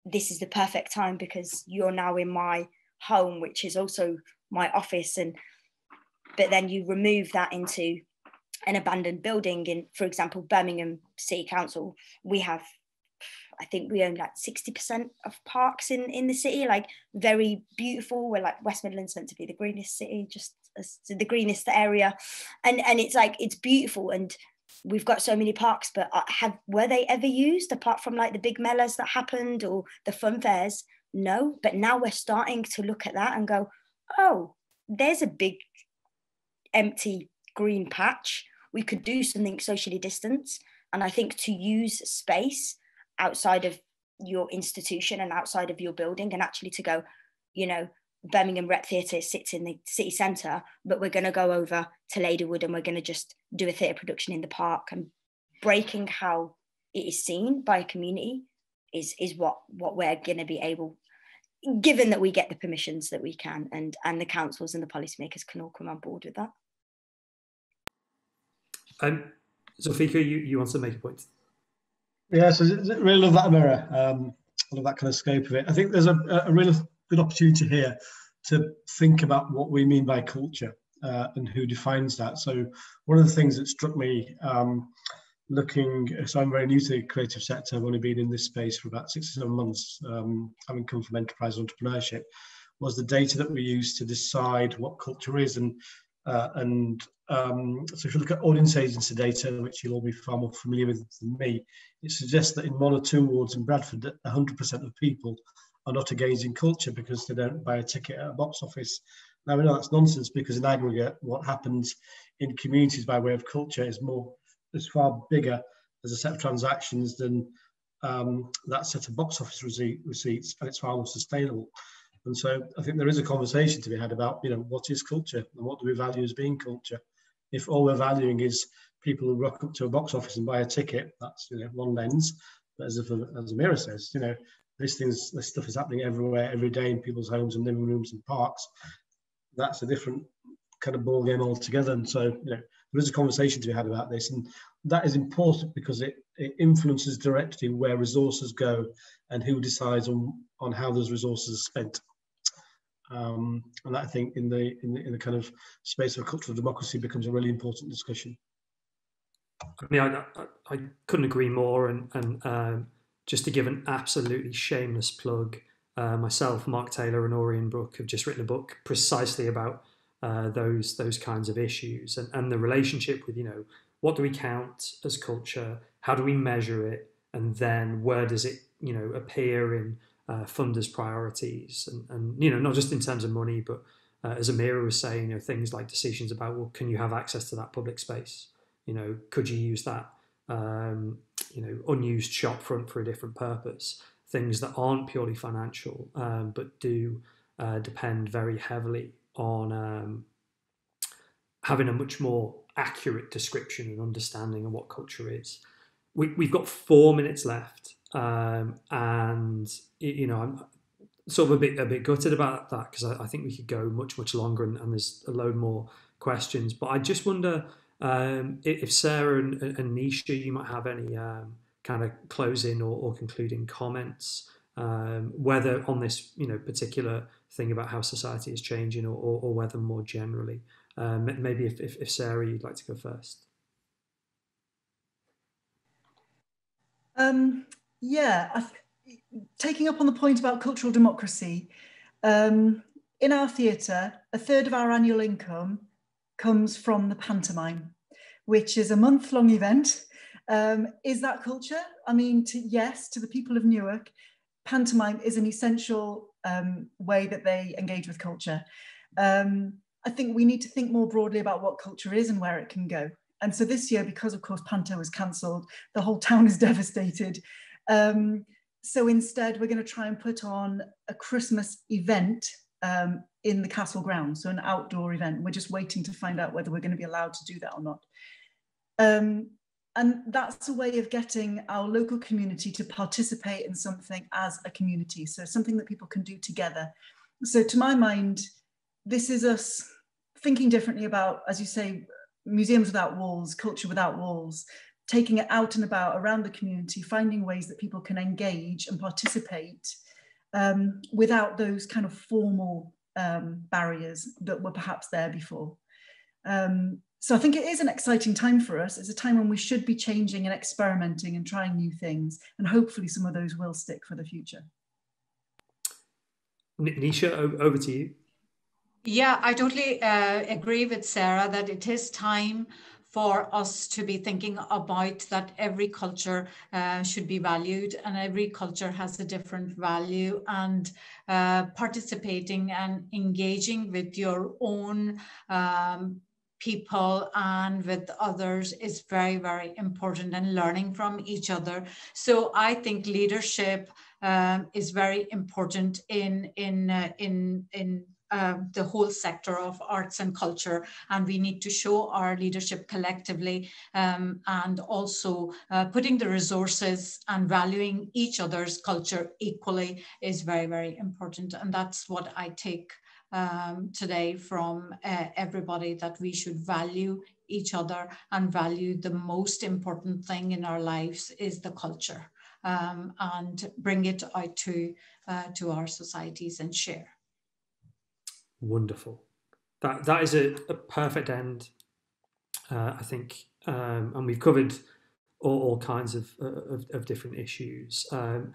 this is the perfect time because you're now in my home, which is also my office. And but then you remove that into an abandoned building in, for example, Birmingham City Council, we have I think we own like 60% of parks in, in the city, like very beautiful. We're like West Midlands meant to be the greenest city, just the greenest area. And and it's like it's beautiful. And we've got so many parks, but uh, have were they ever used apart from like the big melas that happened or the fun fairs? No, but now we're starting to look at that and go, oh, there's a big empty green patch. We could do something socially distanced. And I think to use space outside of your institution and outside of your building and actually to go, you know, Birmingham Rep Theatre sits in the city centre, but we're going to go over to Ladywood and we're going to just do a theatre production in the park and breaking how it is seen by a community is is what what we're going to be able given that we get the permissions that we can and and the councils and the policymakers can all come on board with that. Um Zulfiqar, you, you want to make a point? Yeah so really love that mirror um I love that kind of scope of it. I think there's a, a real good opportunity here to think about what we mean by culture uh, and who defines that. So one of the things that struck me um, looking, so I'm very new to the creative sector, I've only been in this space for about six or seven months, um, having come from enterprise entrepreneurship, was the data that we use to decide what culture is. And, uh, and um, so if you look at audience agency data, which you'll all be far more familiar with than me, it suggests that in one or two wards in Bradford, 100% of people are not engaged in culture because they don't buy a ticket at a box office. Now we know that's nonsense because in aggregate, what happens in communities by way of culture is more is far bigger as a set of transactions than um, that set of box office receipt, receipts, and it's far more sustainable. And so I think there is a conversation to be had about, you know, what is culture and what do we value as being culture? If all we're valuing is people who rock up to a box office and buy a ticket. That's you know one lens. But as if, as Amerah says, you know, this things, this stuff is happening everywhere, every day in people's homes and living rooms and parks. That's a different kind of ball game altogether. And so, you know, there is a conversation to be had about this, and that is important because it, it influences directly where resources go and who decides on on how those resources are spent. Um, and that I think in the, in the in the kind of space of cultural democracy becomes a really important discussion. I mean, I, I, I couldn't agree more. And, and um, just to give an absolutely shameless plug, uh, myself, Mark Taylor, and Orian Brook have just written a book precisely about uh, those those kinds of issues and, and the relationship with you know what do we count as culture, how do we measure it, and then where does it you know appear in uh, funders' priorities, and, and you know not just in terms of money, but uh, as Amerah was saying, you know things like decisions about well, can you have access to that public space? You know, could you use that um, you know unused shop front for a different purpose? Things that aren't purely financial, um, but do uh, depend very heavily on um, having a much more accurate description and understanding of what culture is. We, we've got four minutes left, um, and you know I'm sort of a bit a bit gutted about that because I, I, think we could go much much longer, and, and there's a load more questions. But I just wonder um, if Sarah and, and, Nisha, you might have any um, kind of closing or, or concluding comments, um, whether on this you know particular thing about how society is changing, or, or, or whether more generally. Um, maybe if, if, if, Sarah, you'd like to go first. Um, yeah, taking up on the point about cultural democracy, um, in our theatre, a third of our annual income comes from the pantomime, which is a month long event. Um, is that culture? I mean, to, yes, to the people of Newark, pantomime is an essential um, way that they engage with culture. Um, I think we need to think more broadly about what culture is and where it can go. And so this year, because of course Panto was cancelled, the whole town is [LAUGHS] devastated. Um, so instead, we're going to try and put on a Christmas event um, in the castle grounds, so an outdoor event. We're just waiting to find out whether we're going to be allowed to do that or not. Um, and that's a way of getting our local community to participate in something as a community. So something that people can do together. So to my mind, this is us thinking differently about, as you say, museums without walls, culture without walls, taking it out and about around the community, finding ways that people can engage and participate um, without those kind of formal um, barriers that were perhaps there before. Um, so I think it is an exciting time for us. It's a time when we should be changing and experimenting and trying new things, and hopefully some of those will stick for the future. Nisha, over to you. Yeah, I totally uh, agree with Sarah that it is time for us to be thinking about that every culture uh, should be valued and every culture has a different value and uh, participating and engaging with your own um, people and with others is very very important and learning from each other. So i think leadership um, is very important in in uh, in in uh, the whole sector of arts and culture and we need to show our leadership collectively um, and also uh, putting the resources and valuing each other's culture equally is very very important and that's what i take um, today from uh, everybody that we should value each other and value the most important thing in our lives is the culture um, and bring it out to, uh, to our societies and share. Wonderful. That, that is a, a perfect end, uh, I think. Um, and we've covered all, all kinds of, uh, of, of, different issues. Um,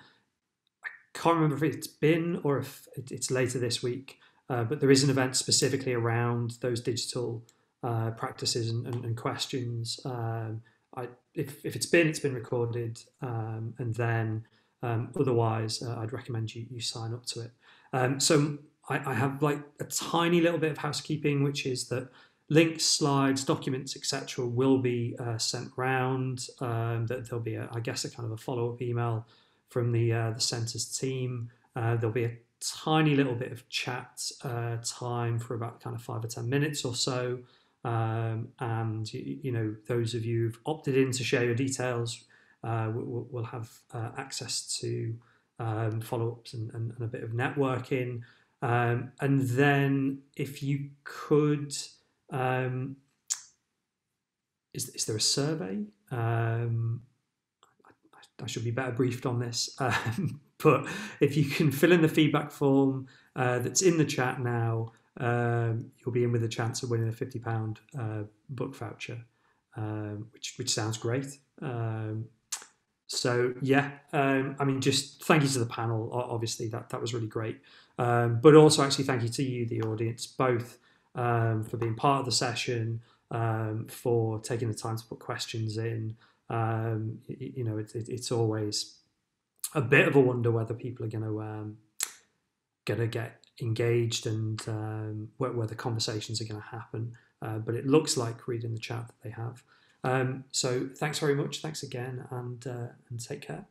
I can't remember if it's been or if it's later this week, uh, but there is an event specifically around those digital uh, practices and, and, and questions. Um, I, if, if it's been, it's been recorded, um, and then um, otherwise, uh, I'd recommend you you sign up to it. Um, so I, I, have like a tiny little bit of housekeeping, which is that links, slides, documents, etc., will be uh, sent round. Um, that there'll be, a, I guess, a kind of a follow up email from the uh, the centres team. Uh, there'll be a tiny little bit of chat uh, time for about kind of five or ten minutes or so. Um, and you, you, know, those of you who've opted in to share your details uh, will, will have uh, access to um, follow-ups and, and, and, a bit of networking. Um, and then if you could, um, is, is there a survey? Um, I, I, should be better briefed on this. [LAUGHS] But if you can fill in the feedback form uh, that's in the chat now, um, you'll be in with a chance of winning a fifty pound uh, book voucher, um, which which sounds great. Um, so yeah, um, I mean, just thank you to the panel. Obviously, that that was really great. Um, but also, actually, thank you to you, the audience, both um, for being part of the session, for taking the time to put questions in. you, you know, it, it, it's always a bit of a wonder whether people are going to um, going to get engaged and um, where, where, the conversations are going to happen. Uh, but it looks like reading the chat that they have. Um, so thanks very much. Thanks again, and uh, and take care.